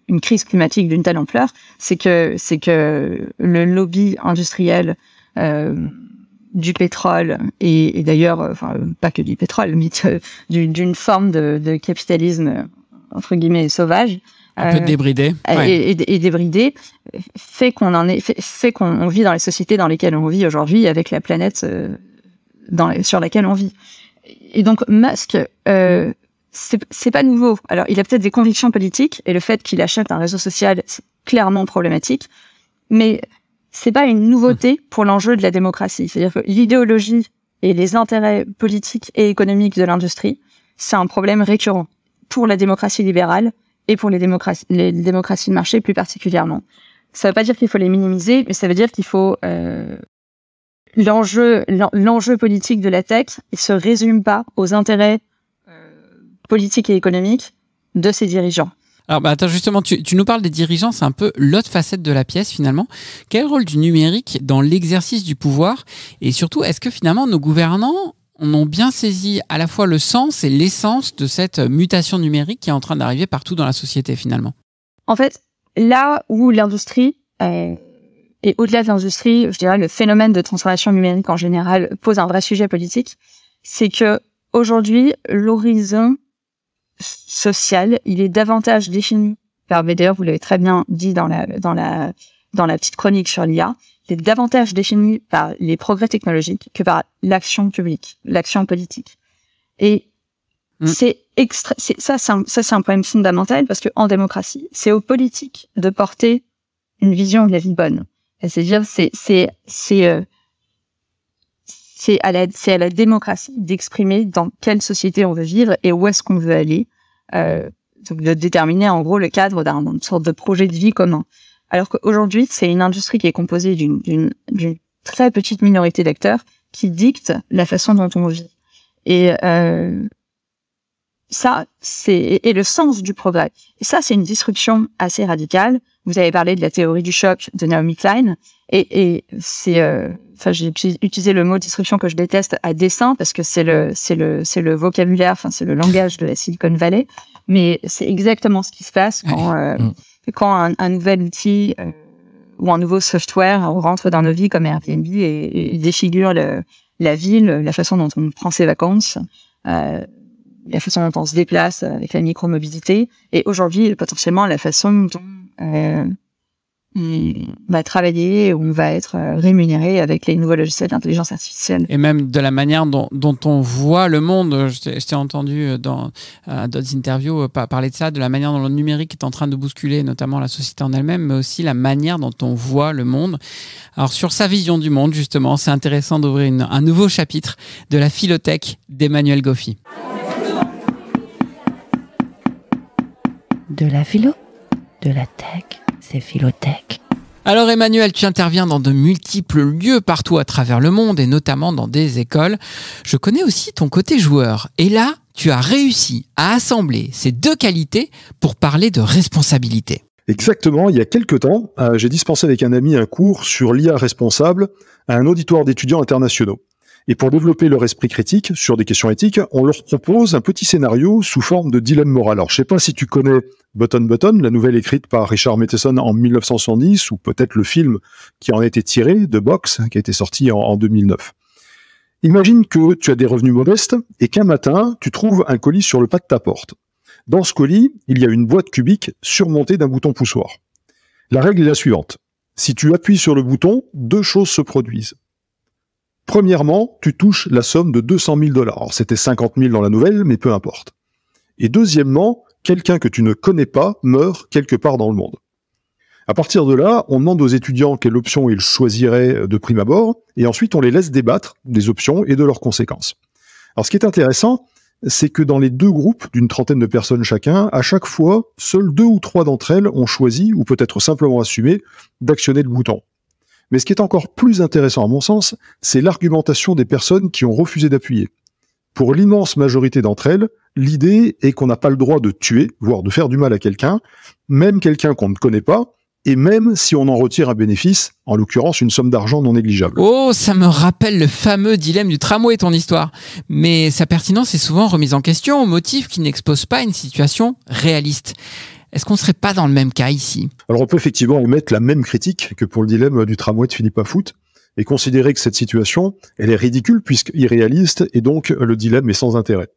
une crise climatique d'une telle ampleur, c'est que c'est que le lobby industriel euh, du pétrole et, et d'ailleurs, euh, enfin pas que du pétrole, mais d'une forme de, de capitalisme euh, entre guillemets sauvage. Un peu euh, débridé. et, Ouais. et, et débridé fait qu'on en est fait, fait qu'on on vit dans les sociétés dans lesquelles on vit aujourd'hui avec la planète euh, dans, sur laquelle on vit. Et donc Musk, euh, c'est c'est pas nouveau. Alors il a peut-être des convictions politiques et le fait qu'il achète un réseau social, c'est clairement problématique. Mais c'est pas une nouveauté pour l'enjeu de la démocratie. C'est-à-dire que l'idéologie et les intérêts politiques et économiques de l'industrie, c'est un problème récurrent pour la démocratie libérale et pour les démocraties, les démocraties de marché plus particulièrement. Ça veut pas dire qu'il faut les minimiser, mais ça veut dire qu'il faut euh, l'enjeu l'en- l'enjeu politique de la tech, il se résume pas aux intérêts euh, politiques et économiques de ses dirigeants. Alors, bah, attends, justement, tu, nous parles des dirigeants, c'est un peu l'autre facette de la pièce finalement. Quel rôle du numérique dans l'exercice du pouvoir? Et surtout, est-ce que finalement nos gouvernants ont bien saisi à la fois le sens et l'essence de cette mutation numérique qui est en train d'arriver partout dans la société finalement? En fait, là où l'industrie, euh, et au-delà de l'industrie, je dirais le phénomène de transformation numérique en général pose un vrai sujet politique, c'est que aujourd'hui, l'horizon social, il est davantage défini par, d'ailleurs, vous l'avez très bien dit dans la, dans la, dans la petite chronique sur l'IA, il est davantage défini par les progrès technologiques que par l'action publique, l'action politique. Et Mm. c'est extra, c'est, ça, c'est un, ça, c'est un problème fondamental parce que en démocratie, c'est aux politiques de porter une vision de la vie bonne. C'est-à-dire, c'est, c'est, c'est, euh, c'est à la, c'est à la démocratie d'exprimer dans quelle société on veut vivre et où est-ce qu'on veut aller, euh, donc de déterminer en gros le cadre d'un- sorte de projet de vie commun. Alors qu'aujourd'hui, c'est une industrie qui est composée d'une, très petite minorité d'acteurs qui dictent la façon dont on vit. Et euh, ça, c'est et le sens du progrès. Et ça, c'est une disruption assez radicale. Vous avez parlé de la théorie du choc de Naomi Klein, et, et c'est, euh, enfin, j'ai uti- utilisé le mot disruption que je déteste à dessein parce que c'est le, c'est le, c'est le vocabulaire, enfin, c'est le langage de la Silicon Valley. Mais c'est exactement ce qui se passe quand, euh, Mm. quand un, un nouvel outil euh, ou un nouveau software rentre dans nos vies comme Airbnb et, et défigure le, la ville, la façon dont on prend ses vacances. Euh, la façon dont on se déplace avec la micromobilité et aujourd'hui potentiellement la façon dont euh, on va travailler, on va être euh, rémunéré avec les nouveaux logiciels d'intelligence artificielle. Et même de la manière dont, on voit le monde. Je t'ai- entendu dans euh, d'autres interviews euh, par- parler de ça, de la manière dont le numérique est en train de bousculer notamment la société en elle-même, mais aussi la manière dont on voit le monde. Alors sur sa vision du monde, justement, c'est intéressant d'ouvrir un nouveau chapitre de la philothèque d'Emmanuel Goffi. De la philo, de la tech, c'est philotech. Alors Emmanuel, tu interviens dans de multiples lieux partout à travers le monde et notamment dans des écoles. Je connais aussi ton côté joueur. Et là, tu as réussi à assembler ces deux qualités pour parler de responsabilité. Exactement, il y a quelques temps, euh, j'ai dispensé avec un ami un cours sur l'IA responsable à un auditoire d'étudiants internationaux. Et pour développer leur esprit critique sur des questions éthiques, on leur propose un petit scénario sous forme de dilemme moral. Alors, je sais pas si tu connais Button Button, la nouvelle écrite par Richard Matheson en 1970, ou peut-être le film qui en a été tiré, de Box, qui a été sorti en, en 2009. Imagine que tu as des revenus modestes et qu'un matin, tu trouves un colis sur le pas de ta porte. Dans ce colis, il y a une boîte cubique surmontée d'un bouton poussoir. La règle est la suivante. Si tu appuies sur le bouton, deux choses se produisent. Premièrement, tu touches la somme de 200 000 dollars. C'était 50 000 dans la nouvelle, mais peu importe. Et deuxièmement, quelqu'un que tu ne connais pas meurt quelque part dans le monde. À partir de là, on demande aux étudiants quelle option ils choisiraient de prime abord, et ensuite on les laisse débattre des options et de leurs conséquences. Alors ce qui est intéressant, c'est que dans les deux groupes d'une trentaine de personnes chacun, à chaque fois, seuls deux ou trois d'entre elles ont choisi, ou peut-être simplement assumé, d'actionner le bouton. Mais ce qui est encore plus intéressant à mon sens, c'est l'argumentation des personnes qui ont refusé d'appuyer. Pour l'immense majorité d'entre elles, l'idée est qu'on n'a pas le droit de tuer, voire de faire du mal à quelqu'un, même quelqu'un qu'on ne connaît pas, et même si on en retire un bénéfice, en l'occurrence une somme d'argent non négligeable. Oh, ça me rappelle le fameux dilemme du tramway, ton histoire. Mais sa pertinence est souvent remise en question au motif qu'il n'expose pas une situation réaliste. Est-ce qu'on ne serait pas dans le même cas ici? Alors on peut effectivement émettre la même critique que pour le dilemme du tramway de Philippe Afout, et considérer que cette situation, elle est ridicule puisque irréaliste, et donc le dilemme est sans intérêt.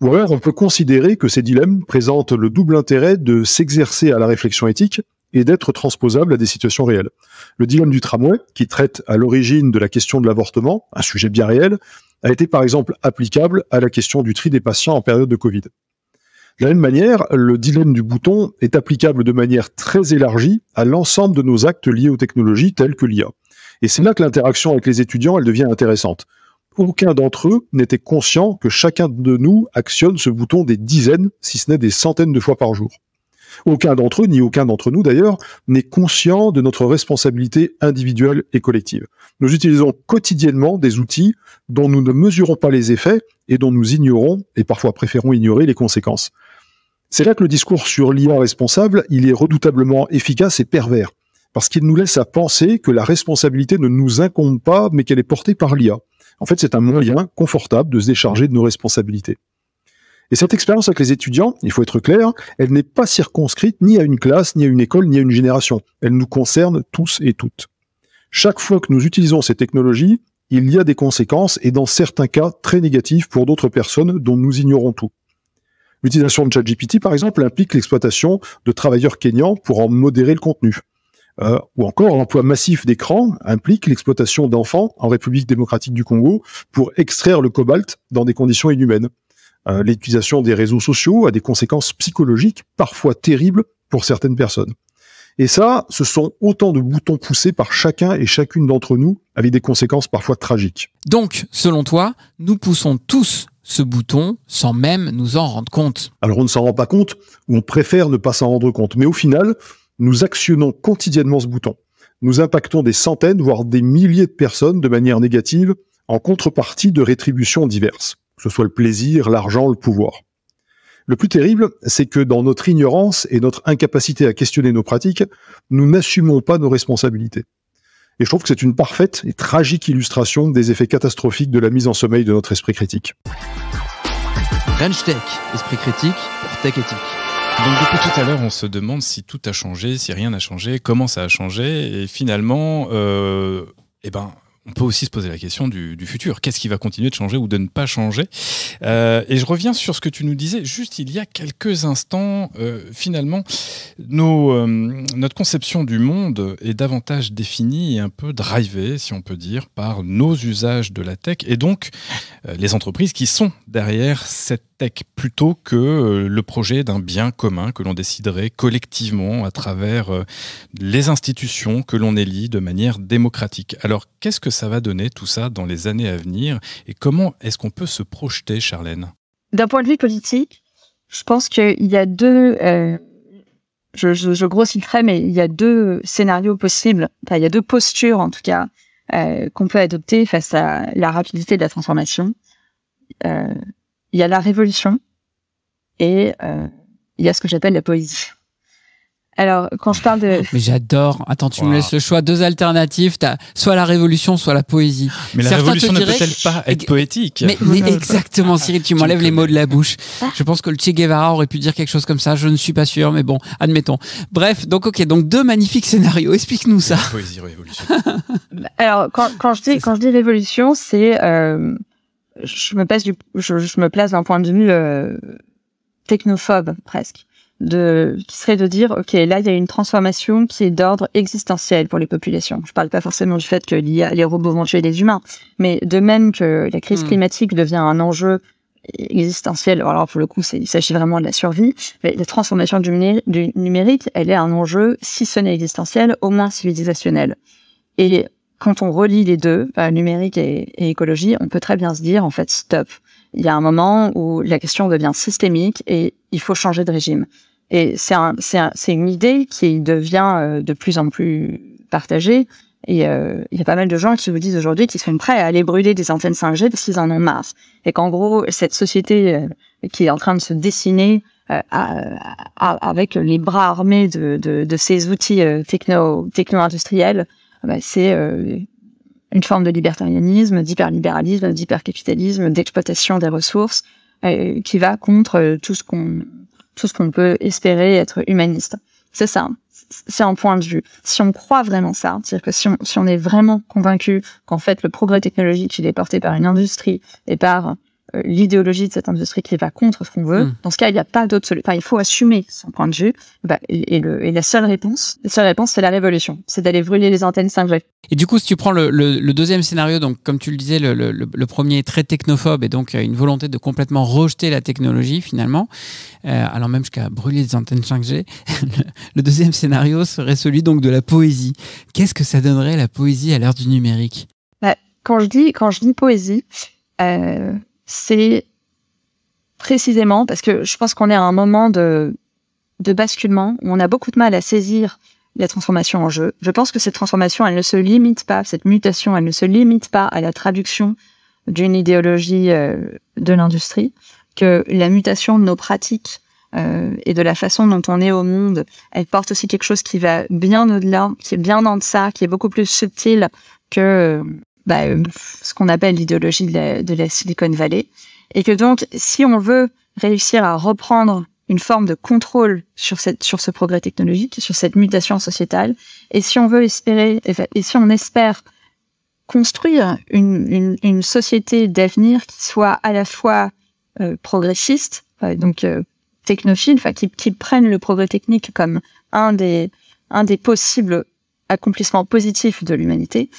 Ou alors on peut considérer que ces dilemmes présentent le double intérêt de s'exercer à la réflexion éthique et d'être transposables à des situations réelles. Le dilemme du tramway, qui traite à l'origine de la question de l'avortement, un sujet bien réel, a été par exemple applicable à la question du tri des patients en période de Covid. De la même manière, le dilemme du bouton est applicable de manière très élargie à l'ensemble de nos actes liés aux technologies telles que l'IA. Et c'est là que l'interaction avec les étudiants, elle devient intéressante. Aucun d'entre eux n'était conscient que chacun de nous actionne ce bouton des dizaines, si ce n'est des centaines de fois par jour. Aucun d'entre eux, ni aucun d'entre nous d'ailleurs, n'est conscient de notre responsabilité individuelle et collective. Nous utilisons quotidiennement des outils dont nous ne mesurons pas les effets et dont nous ignorons, et parfois préférons ignorer les conséquences. C'est là que le discours sur l'IA responsable, il est redoutablement efficace et pervers, parce qu'il nous laisse à penser que la responsabilité ne nous incombe pas, mais qu'elle est portée par l'IA. En fait, c'est un moyen confortable de se décharger de nos responsabilités. Et cette expérience avec les étudiants, il faut être clair, elle n'est pas circonscrite ni à une classe, ni à une école, ni à une génération. Elle nous concerne tous et toutes. Chaque fois que nous utilisons ces technologies, il y a des conséquences et dans certains cas très négatives pour d'autres personnes dont nous ignorons tout. L'utilisation de ChatGPT, par exemple, implique l'exploitation de travailleurs kenyans pour en modérer le contenu. Euh, ou encore, l'emploi massif d'écrans implique l'exploitation d'enfants en République démocratique du Congo pour extraire le cobalt dans des conditions inhumaines. Euh, L'utilisation des réseaux sociaux a des conséquences psychologiques parfois terribles pour certaines personnes. Et ça, ce sont autant de boutons poussés par chacun et chacune d'entre nous avec des conséquences parfois tragiques. Donc, selon toi, nous poussons tous ce bouton sans même nous en rendre compte. Alors on ne s'en rend pas compte ou on préfère ne pas s'en rendre compte. Mais au final, nous actionnons quotidiennement ce bouton. Nous impactons des centaines, voire des milliers de personnes de manière négative en contrepartie de rétributions diverses, que ce soit le plaisir, l'argent, le pouvoir. Le plus terrible, c'est que dans notre ignorance et notre incapacité à questionner nos pratiques, nous n'assumons pas nos responsabilités. Et je trouve que c'est une parfaite et tragique illustration des effets catastrophiques de la mise en sommeil de notre esprit critique. French Tech, esprit critique pour tech éthique. Donc depuis tout à l'heure, on se demande si tout a changé, si rien n'a changé, comment ça a changé, et finalement, euh, eh ben, on peut aussi se poser la question du, futur. Qu'est-ce qui va continuer de changer ou de ne pas changer? Euh, Et je reviens sur ce que tu nous disais juste il y a quelques instants. Euh, finalement, euh, notre conception du monde est davantage définie et un peu drivée, si on peut dire, par nos usages de la tech et donc les entreprises qui sont derrière cette tech plutôt que le projet d'un bien commun que l'on déciderait collectivement à travers les institutions que l'on élit de manière démocratique. Alors, qu'est-ce que ça va donner tout ça dans les années à venir et comment est-ce qu'on peut se projeter, Charlène? D'un point de vue politique, je pense qu'il y a deux. euh, je, je, grossis le trait, mais il y a deux scénarios possibles. Enfin, il y a deux postures, en tout cas, euh, qu'on peut adopter face à la rapidité de la transformation. Euh, il y a la révolution et il y a ce que j'appelle la poésie. Alors, quand je parle de... Mais j'adore. Attends, tu me laisses le choix. Deux alternatives. T'as soit la révolution, soit la poésie. Mais la Certains révolution ne peut-elle pas être poétique Mais, mais exactement, Cyril, tu m'enlèves les mots de la bouche. Je pense que le Che Guevara aurait pu dire quelque chose comme ça. Je ne suis pas sûr, mais bon, admettons. Bref, donc ok, donc deux magnifiques scénarios. Explique-nous ça. Poésie, révolution. Alors, quand, quand je dis quand je dis révolution, c'est euh, je me place du je, je me place d'un point de vue euh, technophobe presque, de qui serait de dire ok là il y a une transformation qui est d'ordre existentiel pour les populations. Je parle pas forcément du fait que l'IA, les robots vont tuer les humains, mais de même que la crise Hmm. climatique devient un enjeu existentiel. Alors pour le coup, il s'agit vraiment de la survie. Mais la transformation du, numé- du numérique, elle est un enjeu, si ce n'est existentiel, au moins civilisationnel. Et quand on relie les deux, euh, numérique et, et écologie, on peut très bien se dire, en fait, stop. Il y a un moment où la question devient systémique et il faut changer de régime. Et c'est un, un- une idée qui devient euh, de plus en plus partagée. Et euh, il y a pas mal de gens qui vous disent aujourd'hui qu'ils sont prêts à aller brûler des antennes 5G parce qu'ils en ont marre. Et qu'en gros, cette société euh, qui est en train de se dessiner euh, avec les bras armés de, de, de ces outils techno, techno-industriels, bah, c'est une forme de libertarianisme, d'hyperlibéralisme, d'hypercapitalisme, d'exploitation des ressources, qui va contre tout ce qu'on tout ce qu'on peut espérer être humaniste. C'est ça. C'est un point de vue. Si on croit vraiment ça, c'est-à-dire que si on, si on est vraiment convaincu qu'en fait le progrès technologique il est porté par une industrie et par l'idéologie de cette industrie qui va contre ce qu'on veut, Mm. dans ce cas il n'y a pas d'autre solution. Enfin, il faut assumer son point de vue. Bah, et, et le, et la seule réponse, la seule réponse, c'est la révolution. C'est d'aller brûler les antennes 5G. Et du coup, si tu prends le, le- le deuxième scénario, donc comme tu le disais, le, premier est très technophobe et donc euh, une volonté de complètement rejeter la technologie finalement, euh, allant même jusqu'à brûler les antennes 5G. le, deuxième scénario serait celui donc de la poésie. Qu'est-ce que ça donnerait la poésie à l'ère du numérique? Quand je dis quand je dis poésie, euh, c'est précisément parce que je pense qu'on est à un moment de basculement où on a beaucoup de mal à saisir la transformation en jeu. Je pense que cette transformation, elle ne se limite pas, cette mutation, elle ne se limite pas à la traduction d'une idéologie euh, de l'industrie, que la mutation de nos pratiques euh, et de la façon dont on est au monde, elle porte aussi quelque chose qui va bien au-delà, qui est bien en deçà, qui est beaucoup plus subtil que bah, euh, ce qu'on appelle l'idéologie de la, Silicon Valley. Et que donc, si on veut réussir à reprendre une forme de contrôle sur cette sur ce progrès technologique, sur cette mutation sociétale, et si on veut espérer et si on espère construire une, une, société d'avenir qui soit à la fois euh, progressiste, euh, donc technophile, qui, qui prenne le progrès technique comme un des un des possibles accomplissements positifs de l'humanité,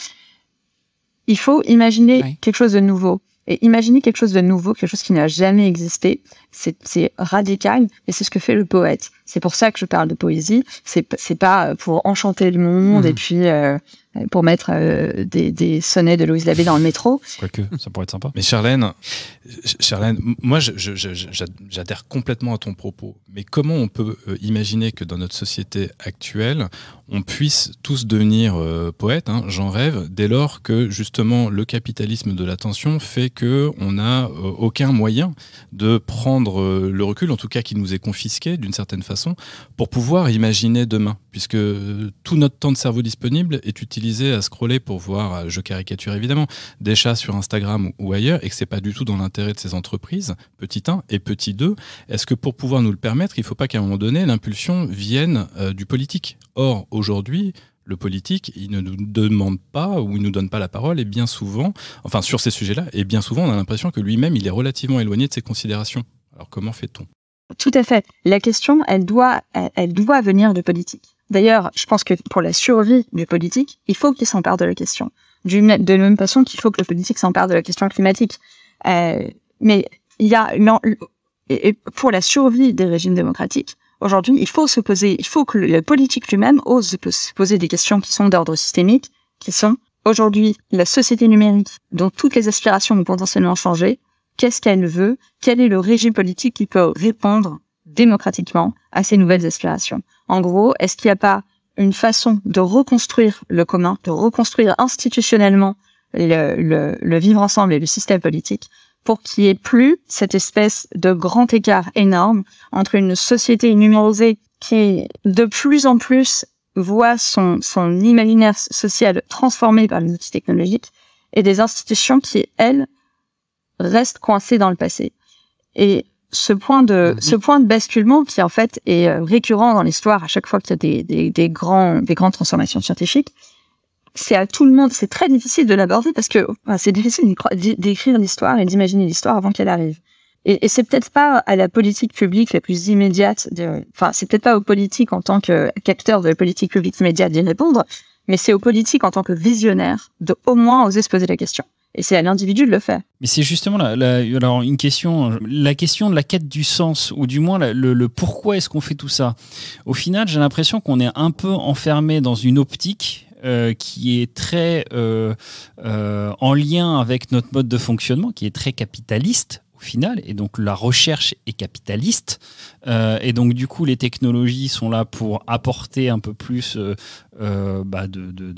il faut imaginer quelque chose de nouveau. Et imaginer quelque chose de nouveau, quelque chose qui n'a jamais existé, c'est radical et c'est ce que fait le poète. C'est pour ça que je parle de poésie. C'est pas pour enchanter le monde Mhm. et puis euh, pour mettre euh, des, des sonnets de Louise Labbé dans le métro. Quoique, ça pourrait être sympa. Mais Charlène, Ch- Charlène, moi j'adhère complètement à ton propos. Mais comment on peut euh, imaginer que dans notre société actuelle, on puisse tous devenir euh, poètes, hein, j'en rêve, dès lors que justement le capitalisme de l'attention fait que on n'a euh, aucun moyen de prendre euh, le recul, en tout cas qui nous est confisqué d'une certaine façon, pour pouvoir imaginer demain, puisque tout notre temps de cerveau disponible est utilisé à scroller pour voir, euh, je caricature évidemment, des chats sur Instagram ou- ailleurs, et que c'est pas du tout dans l'intérêt de ces entreprises, petit 1 et petit 2, est-ce que pour pouvoir nous le permettre, il ne faut pas qu'à un moment donné, l'impulsion vienne euh, du politique? Or, aujourd'hui, le politique, il ne nous demande pas ou il nous donne pas la parole et bien souvent, enfin sur ces sujets-là, et bien souvent on a l'impression que lui-même il est relativement éloigné de ses considérations. Alors comment fait-on? Tout à fait. La question, elle doit, elle doit venir de politique. D'ailleurs, je pense que pour la survie du politique, il faut qu'il s'empare de la question. Du, de la même façon qu'il faut que le politique s'empare de la question climatique. Euh, mais il y a pour la survie des régimes démocratiques, aujourd'hui, il faut se poser, il faut que le politique lui-même ose se poser des questions qui sont d'ordre systémique, qui sont aujourd'hui la société numérique dont toutes les aspirations ont potentiellement changé. Qu'est-ce qu'elle veut Quel est le régime politique qui peut répondre démocratiquement à ces nouvelles aspirations En gros, est-ce qu'il n'y a pas une façon de reconstruire le commun, de reconstruire institutionnellement le, vivre ensemble et le système politique pour qu'il n'y ait plus cette espèce de grand écart énorme entre une société numérisée qui de plus en plus voit son, imaginaire social transformé par les outils technologiques et des institutions qui, elles, restent coincées dans le passé. Ce point de, ce point de basculement qui, en fait, est euh, récurrent dans l'histoire à chaque fois qu'il y a des, des, des grands, des grandes transformations scientifiques, c'est à tout le monde, c'est très difficile de l'aborder parce que enfin, c'est difficile d'écrire l'histoire et d'imaginer l'histoire avant qu'elle arrive. Et, et c'est peut-être pas à la politique publique la plus immédiate, de, enfin c'est peut-être pas aux politiques en tant que qu'acteurs de la politique publique immédiate d'y répondre, mais c'est aux politiques en tant que visionnaires de au moins oser se poser la question. Et c'est à l'individu de le faire. Mais c'est justement la, alors une question, la question de la quête du sens, ou du moins le, pourquoi est-ce qu'on fait tout ça. Au final, j'ai l'impression qu'on est un peu enfermé dans une optique euh, qui est très euh, euh, en lien avec notre mode de fonctionnement, qui est très capitaliste final, et donc la recherche est capitaliste, Euh, et donc du coup les technologies sont là pour apporter un peu plus euh, euh, bah, de, de,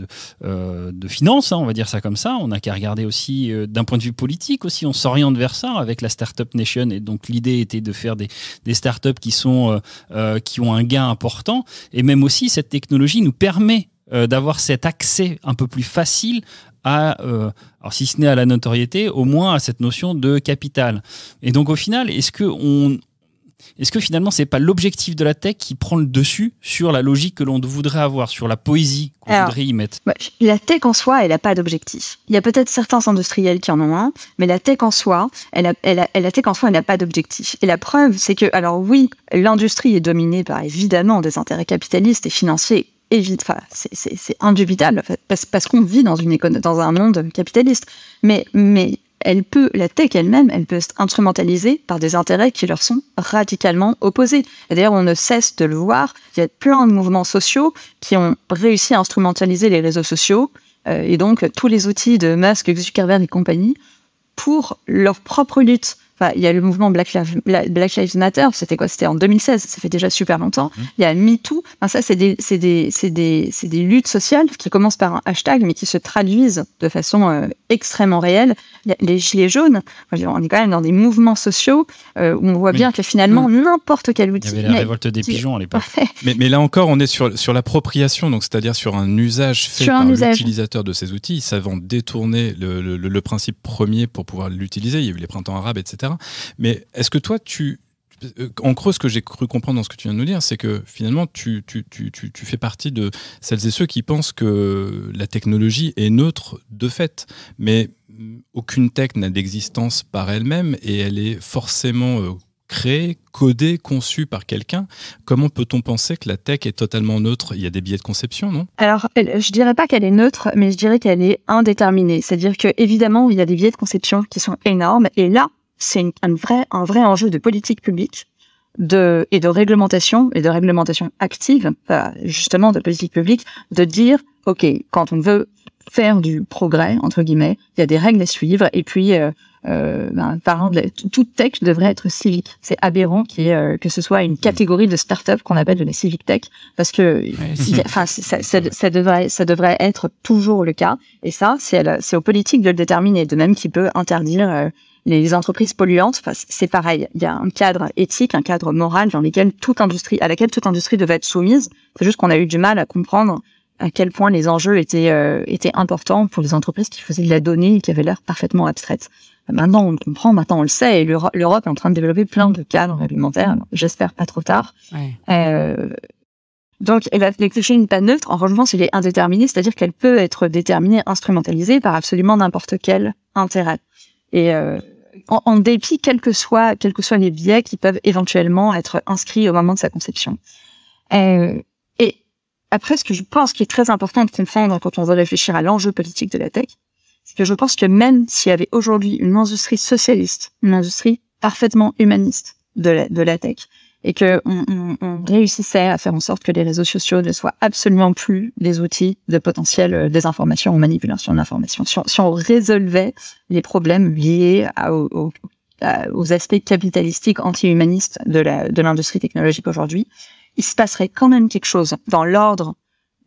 de, finances, hein, on va dire ça comme ça. On n'a qu'à regarder aussi d'un point de vue politique aussi, on s'oriente vers ça avec la Startup Nation, et donc l'idée était de faire des, des startups qui sont qui ont un gain important, et même aussi cette technologie nous permet euh, d'avoir cet accès un peu plus facile à, euh, alors si ce n'est à la notoriété, au moins à cette notion de capital. Et donc au final, est-ce que on, est-ce que finalement c'est pas l'objectif de la tech qui prend le dessus sur la logique que l'on voudrait avoir, sur la poésie qu'on voudrait y mettre? Ouais, La tech en soi, elle n'a pas d'objectif. Il y a peut-être certains industriels qui en ont un, mais la tech en soi, elle a, elle a- la tech en soi, elle n'a pas d'objectif. Et la preuve, c'est que, alors oui, l'industrie est dominée par évidemment des intérêts capitalistes et financiers. C'est- indubitable parce, qu'on vit dans un monde capitaliste. Mais, mais elle peut, la tech elle-même, elle peut être instrumentalisée par des intérêts qui leur sont radicalement opposés. Et d'ailleurs, on ne cesse de le voir. Il y a plein de mouvements sociaux qui ont réussi à instrumentaliser les réseaux sociaux euh, et donc tous les outils de Musk, Zuckerberg et compagnie pour leur propre lutte. Il y a le mouvement Black Lives, Bla- Black Lives Matter, c'était quoi C'était en 2016, ça fait déjà super longtemps. Il y a MeToo, enfin, ça c'est des, des, des, des luttes sociales qui commencent par un hashtag mais qui se traduisent de façon euh, extrêmement réelle. Il y a les gilets jaunes, on est quand même dans des mouvements sociaux euh, où on voit Oui. bien que finalement n'importe quel Il outil. y avait la mais- révolte des qui- pigeons à l'époque. Mais, mais là encore, on est sur, sur l'appropriation, donc c'est-à-dire sur un usage fait Sur par l'utilisateur de ces outils, savant détourner le, le- le principe premier pour pouvoir l'utiliser. Il y a eu les printemps arabes, etc. Mais est-ce que toi, tu, euh, en creux, ce que j'ai cru comprendre dans ce que tu viens de nous dire, c'est que finalement, tu, fais partie de celles et ceux qui pensent que la technologie est neutre de fait. Mais aucune tech n'a d'existence par elle-même et elle est forcément euh, créée, codée, conçue par quelqu'un. Comment peut-on penser que la tech est totalement neutre? Il y a des biais de conception, non? Alors, je dirais pas qu'elle est neutre, mais je dirais qu'elle est indéterminée. C'est-à-dire que évidemment, il y a des biais de conception qui sont énormes, et là, c'est un vrai, un vrai enjeu de politique publique, de et de réglementation et de réglementation active, euh, justement de politique publique, de dire, ok, quand on veut faire du progrès entre guillemets, il y a des règles à suivre, et puis euh, euh, ben, de la- tout- toute tech devrait être civique. C'est aberrant ait, euh, que ce soit une catégorie de start-up qu'on appelle de la civic tech, parce que enfin, ça, ça, ça devrait, ça devrait être toujours le cas. Et ça, c'est c'est aux politiques de le déterminer. De même qu'il peut interdire les entreprises polluantes. Enfin, c'est- pareil. Il y a un cadre éthique, un cadre moral dans lequel toute industrie, à laquelle toute industrie devait être soumise. C'est juste qu'on a eu du mal à comprendre à quel point les enjeux étaient euh, étaient importants pour les entreprises qui faisaient de la donnée et qui avaient l'air parfaitement abstraites. Maintenant, on le comprend, maintenant on le sait, et l'Euro- l'Europe est en train de développer plein de cadres réglementaires. J'espère pas trop tard. Ouais. Euh, Donc, la technologie n'est pas neutre. En revanche, elle est indéterminée, c'est-à-dire qu'elle peut être déterminée, instrumentalisée par absolument n'importe quel intérêt. Et euh, en, dépit, quels que soient, que les biais qui peuvent éventuellement être inscrits au moment de sa conception. Euh, et après, ce que je pense qui est très important de comprendre quand on veut réfléchir à l'enjeu politique de la tech, c'est que je pense que même s'il y avait aujourd'hui une industrie socialiste, une industrie parfaitement humaniste de la, de la tech, et que on, réussissait à faire en sorte que les réseaux sociaux ne soient absolument plus des outils de potentiel euh, désinformation ou manipulation de l'information. Si, si, on résolvait les problèmes liés aux, aspects capitalistiques anti-humanistes de la de l'industrie technologique aujourd'hui, il se passerait quand même quelque chose dans l'ordre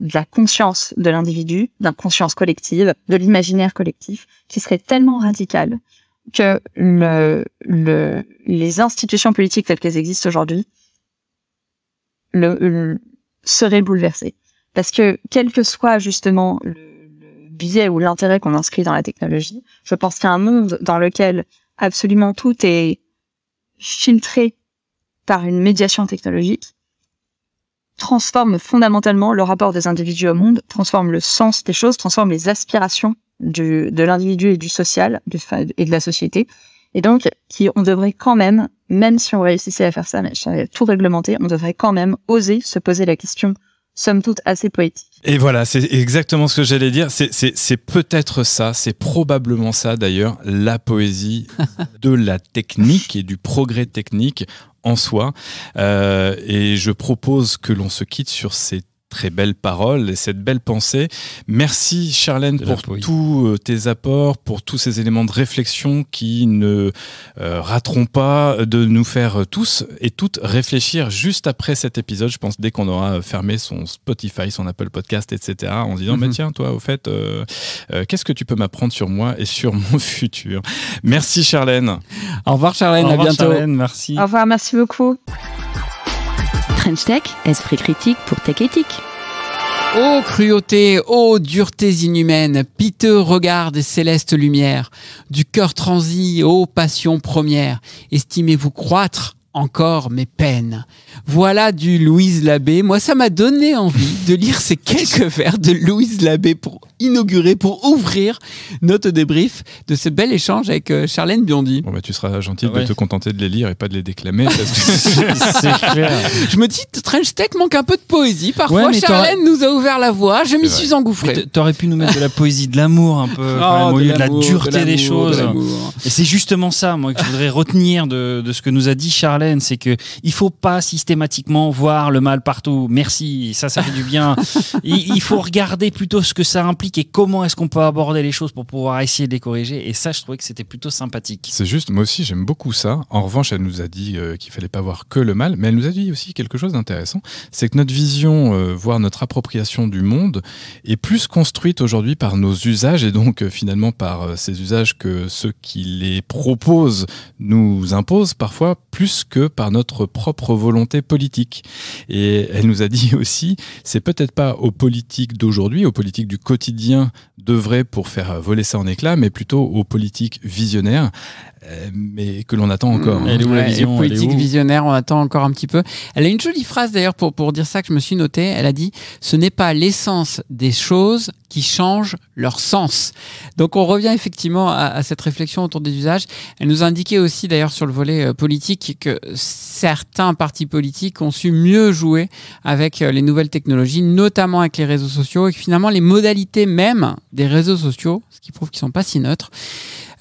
de la conscience de l'individu, d'un conscience collective, de l'imaginaire collectif, qui serait tellement radical que le, le, les institutions politiques telles qu'elles existent aujourd'hui seraient bouleversées. Parce que quel que soit justement le, biais ou l'intérêt qu'on inscrit dans la technologie, je pense qu'il a monde dans lequel absolument tout est filtré par une médiation technologique transforme fondamentalement le rapport des individus au monde, transforme le sens des choses, transforme les aspirations du, de l'individu et du social du, et de la société. Et donc, qui, on devrait quand même, même si on réussissait à faire ça, mais tout réglementer, on devrait quand même oser se poser la question, somme toute assez poétique. Et voilà, c'est exactement ce que j'allais dire. C'est peut-être ça, c'est probablement ça d'ailleurs, la poésie de la technique et du progrès technique en soi. Euh, et je propose que l'on se quitte sur ces très belles paroles et cette belle pensée. Merci Charlène pour tous euh, tes apports, pour tous ces éléments de réflexion qui ne euh, rateront pas de nous faire tous et toutes réfléchir juste après cet épisode. Je pense dès qu'on aura fermé son Spotify, son Apple Podcast, etc. en se disant, mm -hmm. tiens, toi, au fait, euh, euh, qu'est-ce que tu peux m'apprendre sur moi et sur mon futur? Merci Charlène. Au revoir Charlène, Au revoir, à bientôt. Charlène, merci. Au revoir, merci beaucoup. Esprit critique pour Tech Éthique. Ô cruauté, ô duretés inhumaines, piteux regard des célestes lumières, du cœur transi, ô passion première, estimez-vous croître encore mes peines? Voilà du Louise Labbé. Moi, ça m'a donné envie de lire ces quelques vers de Louise Labbé pour inaugurer, pour ouvrir notre débrief de ce bel échange avec euh, Charlène Biondi. Bon, bah, tu seras gentil Ouais. de te contenter de les lire et pas de les déclamer. Parce que C'est clair. Je me dis, Trench Tech manque un peu de poésie. Parfois, Ouais, Charlène nous a ouvert la voie. Je m'y suis engouffré. T'aurais pu nous mettre de la poésie, de l'amour un peu, quand même, Oh, au de lieu de la dureté de des de choses. Et c'est justement ça, moi, que je voudrais retenir de, de ce que nous a dit Charlène, c'est que il faut pas systématiquement voir le mal partout. Merci, ça, ça fait du bien. il, il faut regarder plutôt ce que ça implique et comment est-ce qu'on peut aborder les choses pour pouvoir essayer de les corriger. Et ça, je trouvais que c'était plutôt sympathique. C'est juste, moi aussi j'aime beaucoup ça. En revanche, elle nous a dit euh, qu'il fallait pas voir que le mal, mais elle nous a dit aussi quelque chose d'intéressant, c'est que notre vision, euh, voire notre appropriation du monde, est plus construite aujourd'hui par nos usages et donc euh, finalement par euh, ces usages que ceux qui les proposent nous imposent parfois, plus que par notre propre volonté politique. Et elle nous a dit aussi, c'est peut-être pas aux politiques d'aujourd'hui, aux politiques du quotidien d'œuvrer pour faire voler ça en éclats, mais plutôt aux politiques visionnaires, euh, mais que l'on attend encore. Elle est où la Ouais, vision et Elle est Politique où visionnaire, on attend encore un petit peu. Elle a une jolie phrase d'ailleurs pour, pour dire ça que je me suis noté. Elle a dit Ce n'est pas l'essence des choses qui change leur sens. Donc on revient effectivement à, à cette réflexion autour des usages. Elle nous a indiqué aussi d'ailleurs sur le volet euh, politique que certains partis politiques ont su mieux jouer avec euh, les nouvelles technologies, notamment avec les réseaux sociaux, et que finalement les modalités même des réseaux sociaux, ce qui prouve qu'ils sont pas si neutres,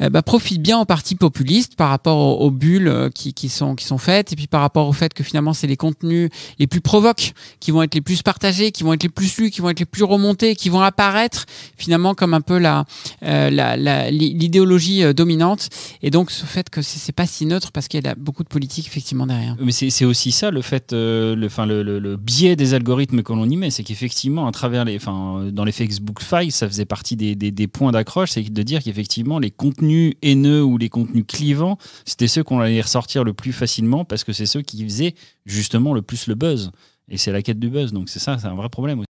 euh, bah, profitent bien aux partis populistes par rapport aux, bulles euh, qui, sont, qui sont faites et puis par rapport au fait que finalement c'est les contenus les plus provoques qui vont être les plus partagés, qui vont être les plus lus, qui vont être les plus remontés, qui vont apparaître finalement comme un peu la, euh, l'idéologie euh, dominante et donc ce fait que c'est, pas si neutre parce qu'il y a beaucoup de politique effectivement derrière. Mais c'est aussi ça le fait, euh, le biais des algorithmes que l'on y met, c'est qu'effectivement, à travers les, enfin, dans les Facebook Ça faisait partie des, points d'accroche, c'est de dire qu'effectivement, les contenus haineux ou les contenus clivants, c'était ceux qu'on allait ressortir le plus facilement parce que c'est ceux qui faisaient justement le plus le buzz. Et c'est la quête du buzz, donc c'est ça, c'est un vrai problème.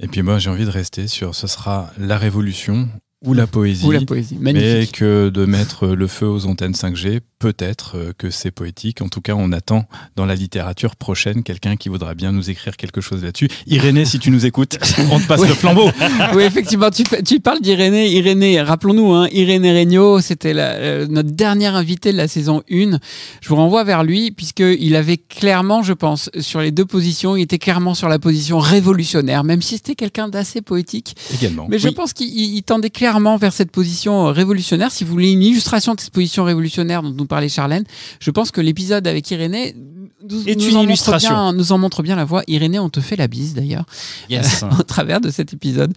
Et puis moi j'ai envie de rester sur ce sera la révolution ou la poésie. Ou la poésie. Mais que de mettre le feu aux antennes 5G, peut-être euh, que c'est poétique. En tout cas, on attend dans la littérature prochaine quelqu'un qui voudra bien nous écrire quelque chose là-dessus. Irénée, si tu nous écoutes, on te passe Oui. le flambeau. oui, effectivement, tu, parles d'Irénée. Irénée, rappelons-nous, hein, Irénée Regnault, c'était euh, notre dernière invité de la saison 1. Je vous renvoie vers lui, puisqu'il avait clairement, je pense, sur les deux positions, il était clairement sur la position révolutionnaire, même si c'était quelqu'un d'assez poétique. Également. Mais je pense qu'il il- il tendait clairement vers cette position euh, révolutionnaire. Si vous voulez une illustration de cette position révolutionnaire dont nous parlait Charlène, je pense que l'épisode avec Irénée nous, Est nous une en montre illustration. bien- nous en montre bien la voix. Irénée, on te fait la bise d'ailleurs Yes. au travers de cet épisode.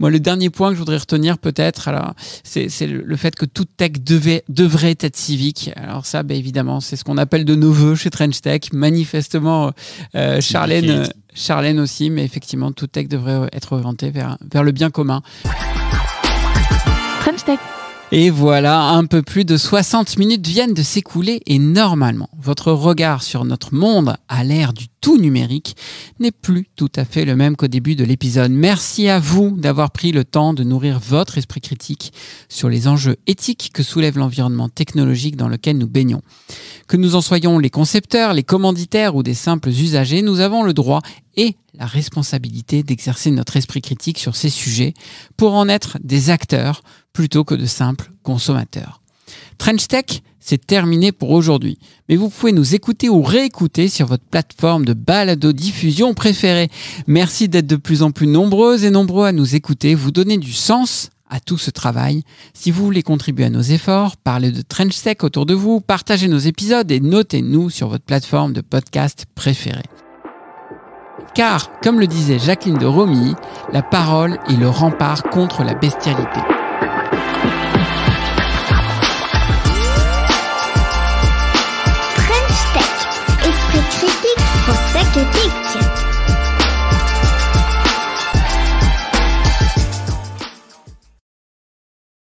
Moi, le dernier point que je voudrais retenir peut-être, alors, c'est le, fait que toute tech devait, devrait être civique. Alors ça, ben, évidemment, c'est ce qu'on appelle de nos voeux chez Trench Tech. Manifestement, euh, Charlène, Charlène aussi, mais effectivement, toute tech devrait être orientée vers, vers le bien commun. Et voilà, un peu plus de 60 minutes viennent de s'écouler et normalement, votre regard sur notre monde à l'ère du tout numérique n'est plus tout à fait le même qu'au début de l'épisode. Merci à vous d'avoir pris le temps de nourrir votre esprit critique sur les enjeux éthiques que soulève l'environnement technologique dans lequel nous baignons. Que nous en soyons les concepteurs, les commanditaires ou des simples usagers, nous avons le droit et la responsabilité d'exercer notre esprit critique sur ces sujets pour en être des acteurs plutôt que de simples consommateurs. Trench Tech, c'est terminé pour aujourd'hui. Mais vous pouvez nous écouter ou réécouter sur votre plateforme de balado-diffusion préférée. Merci d'être de plus en plus nombreuses et nombreux à nous écouter, vous donner du sens à tout ce travail. Si vous voulez contribuer à nos efforts, parlez de Trench Tech autour de vous, partagez nos épisodes et notez-nous sur votre plateforme de podcast préférée. Car, comme le disait Jacqueline de Romilly, la parole est le rempart contre la bestialité.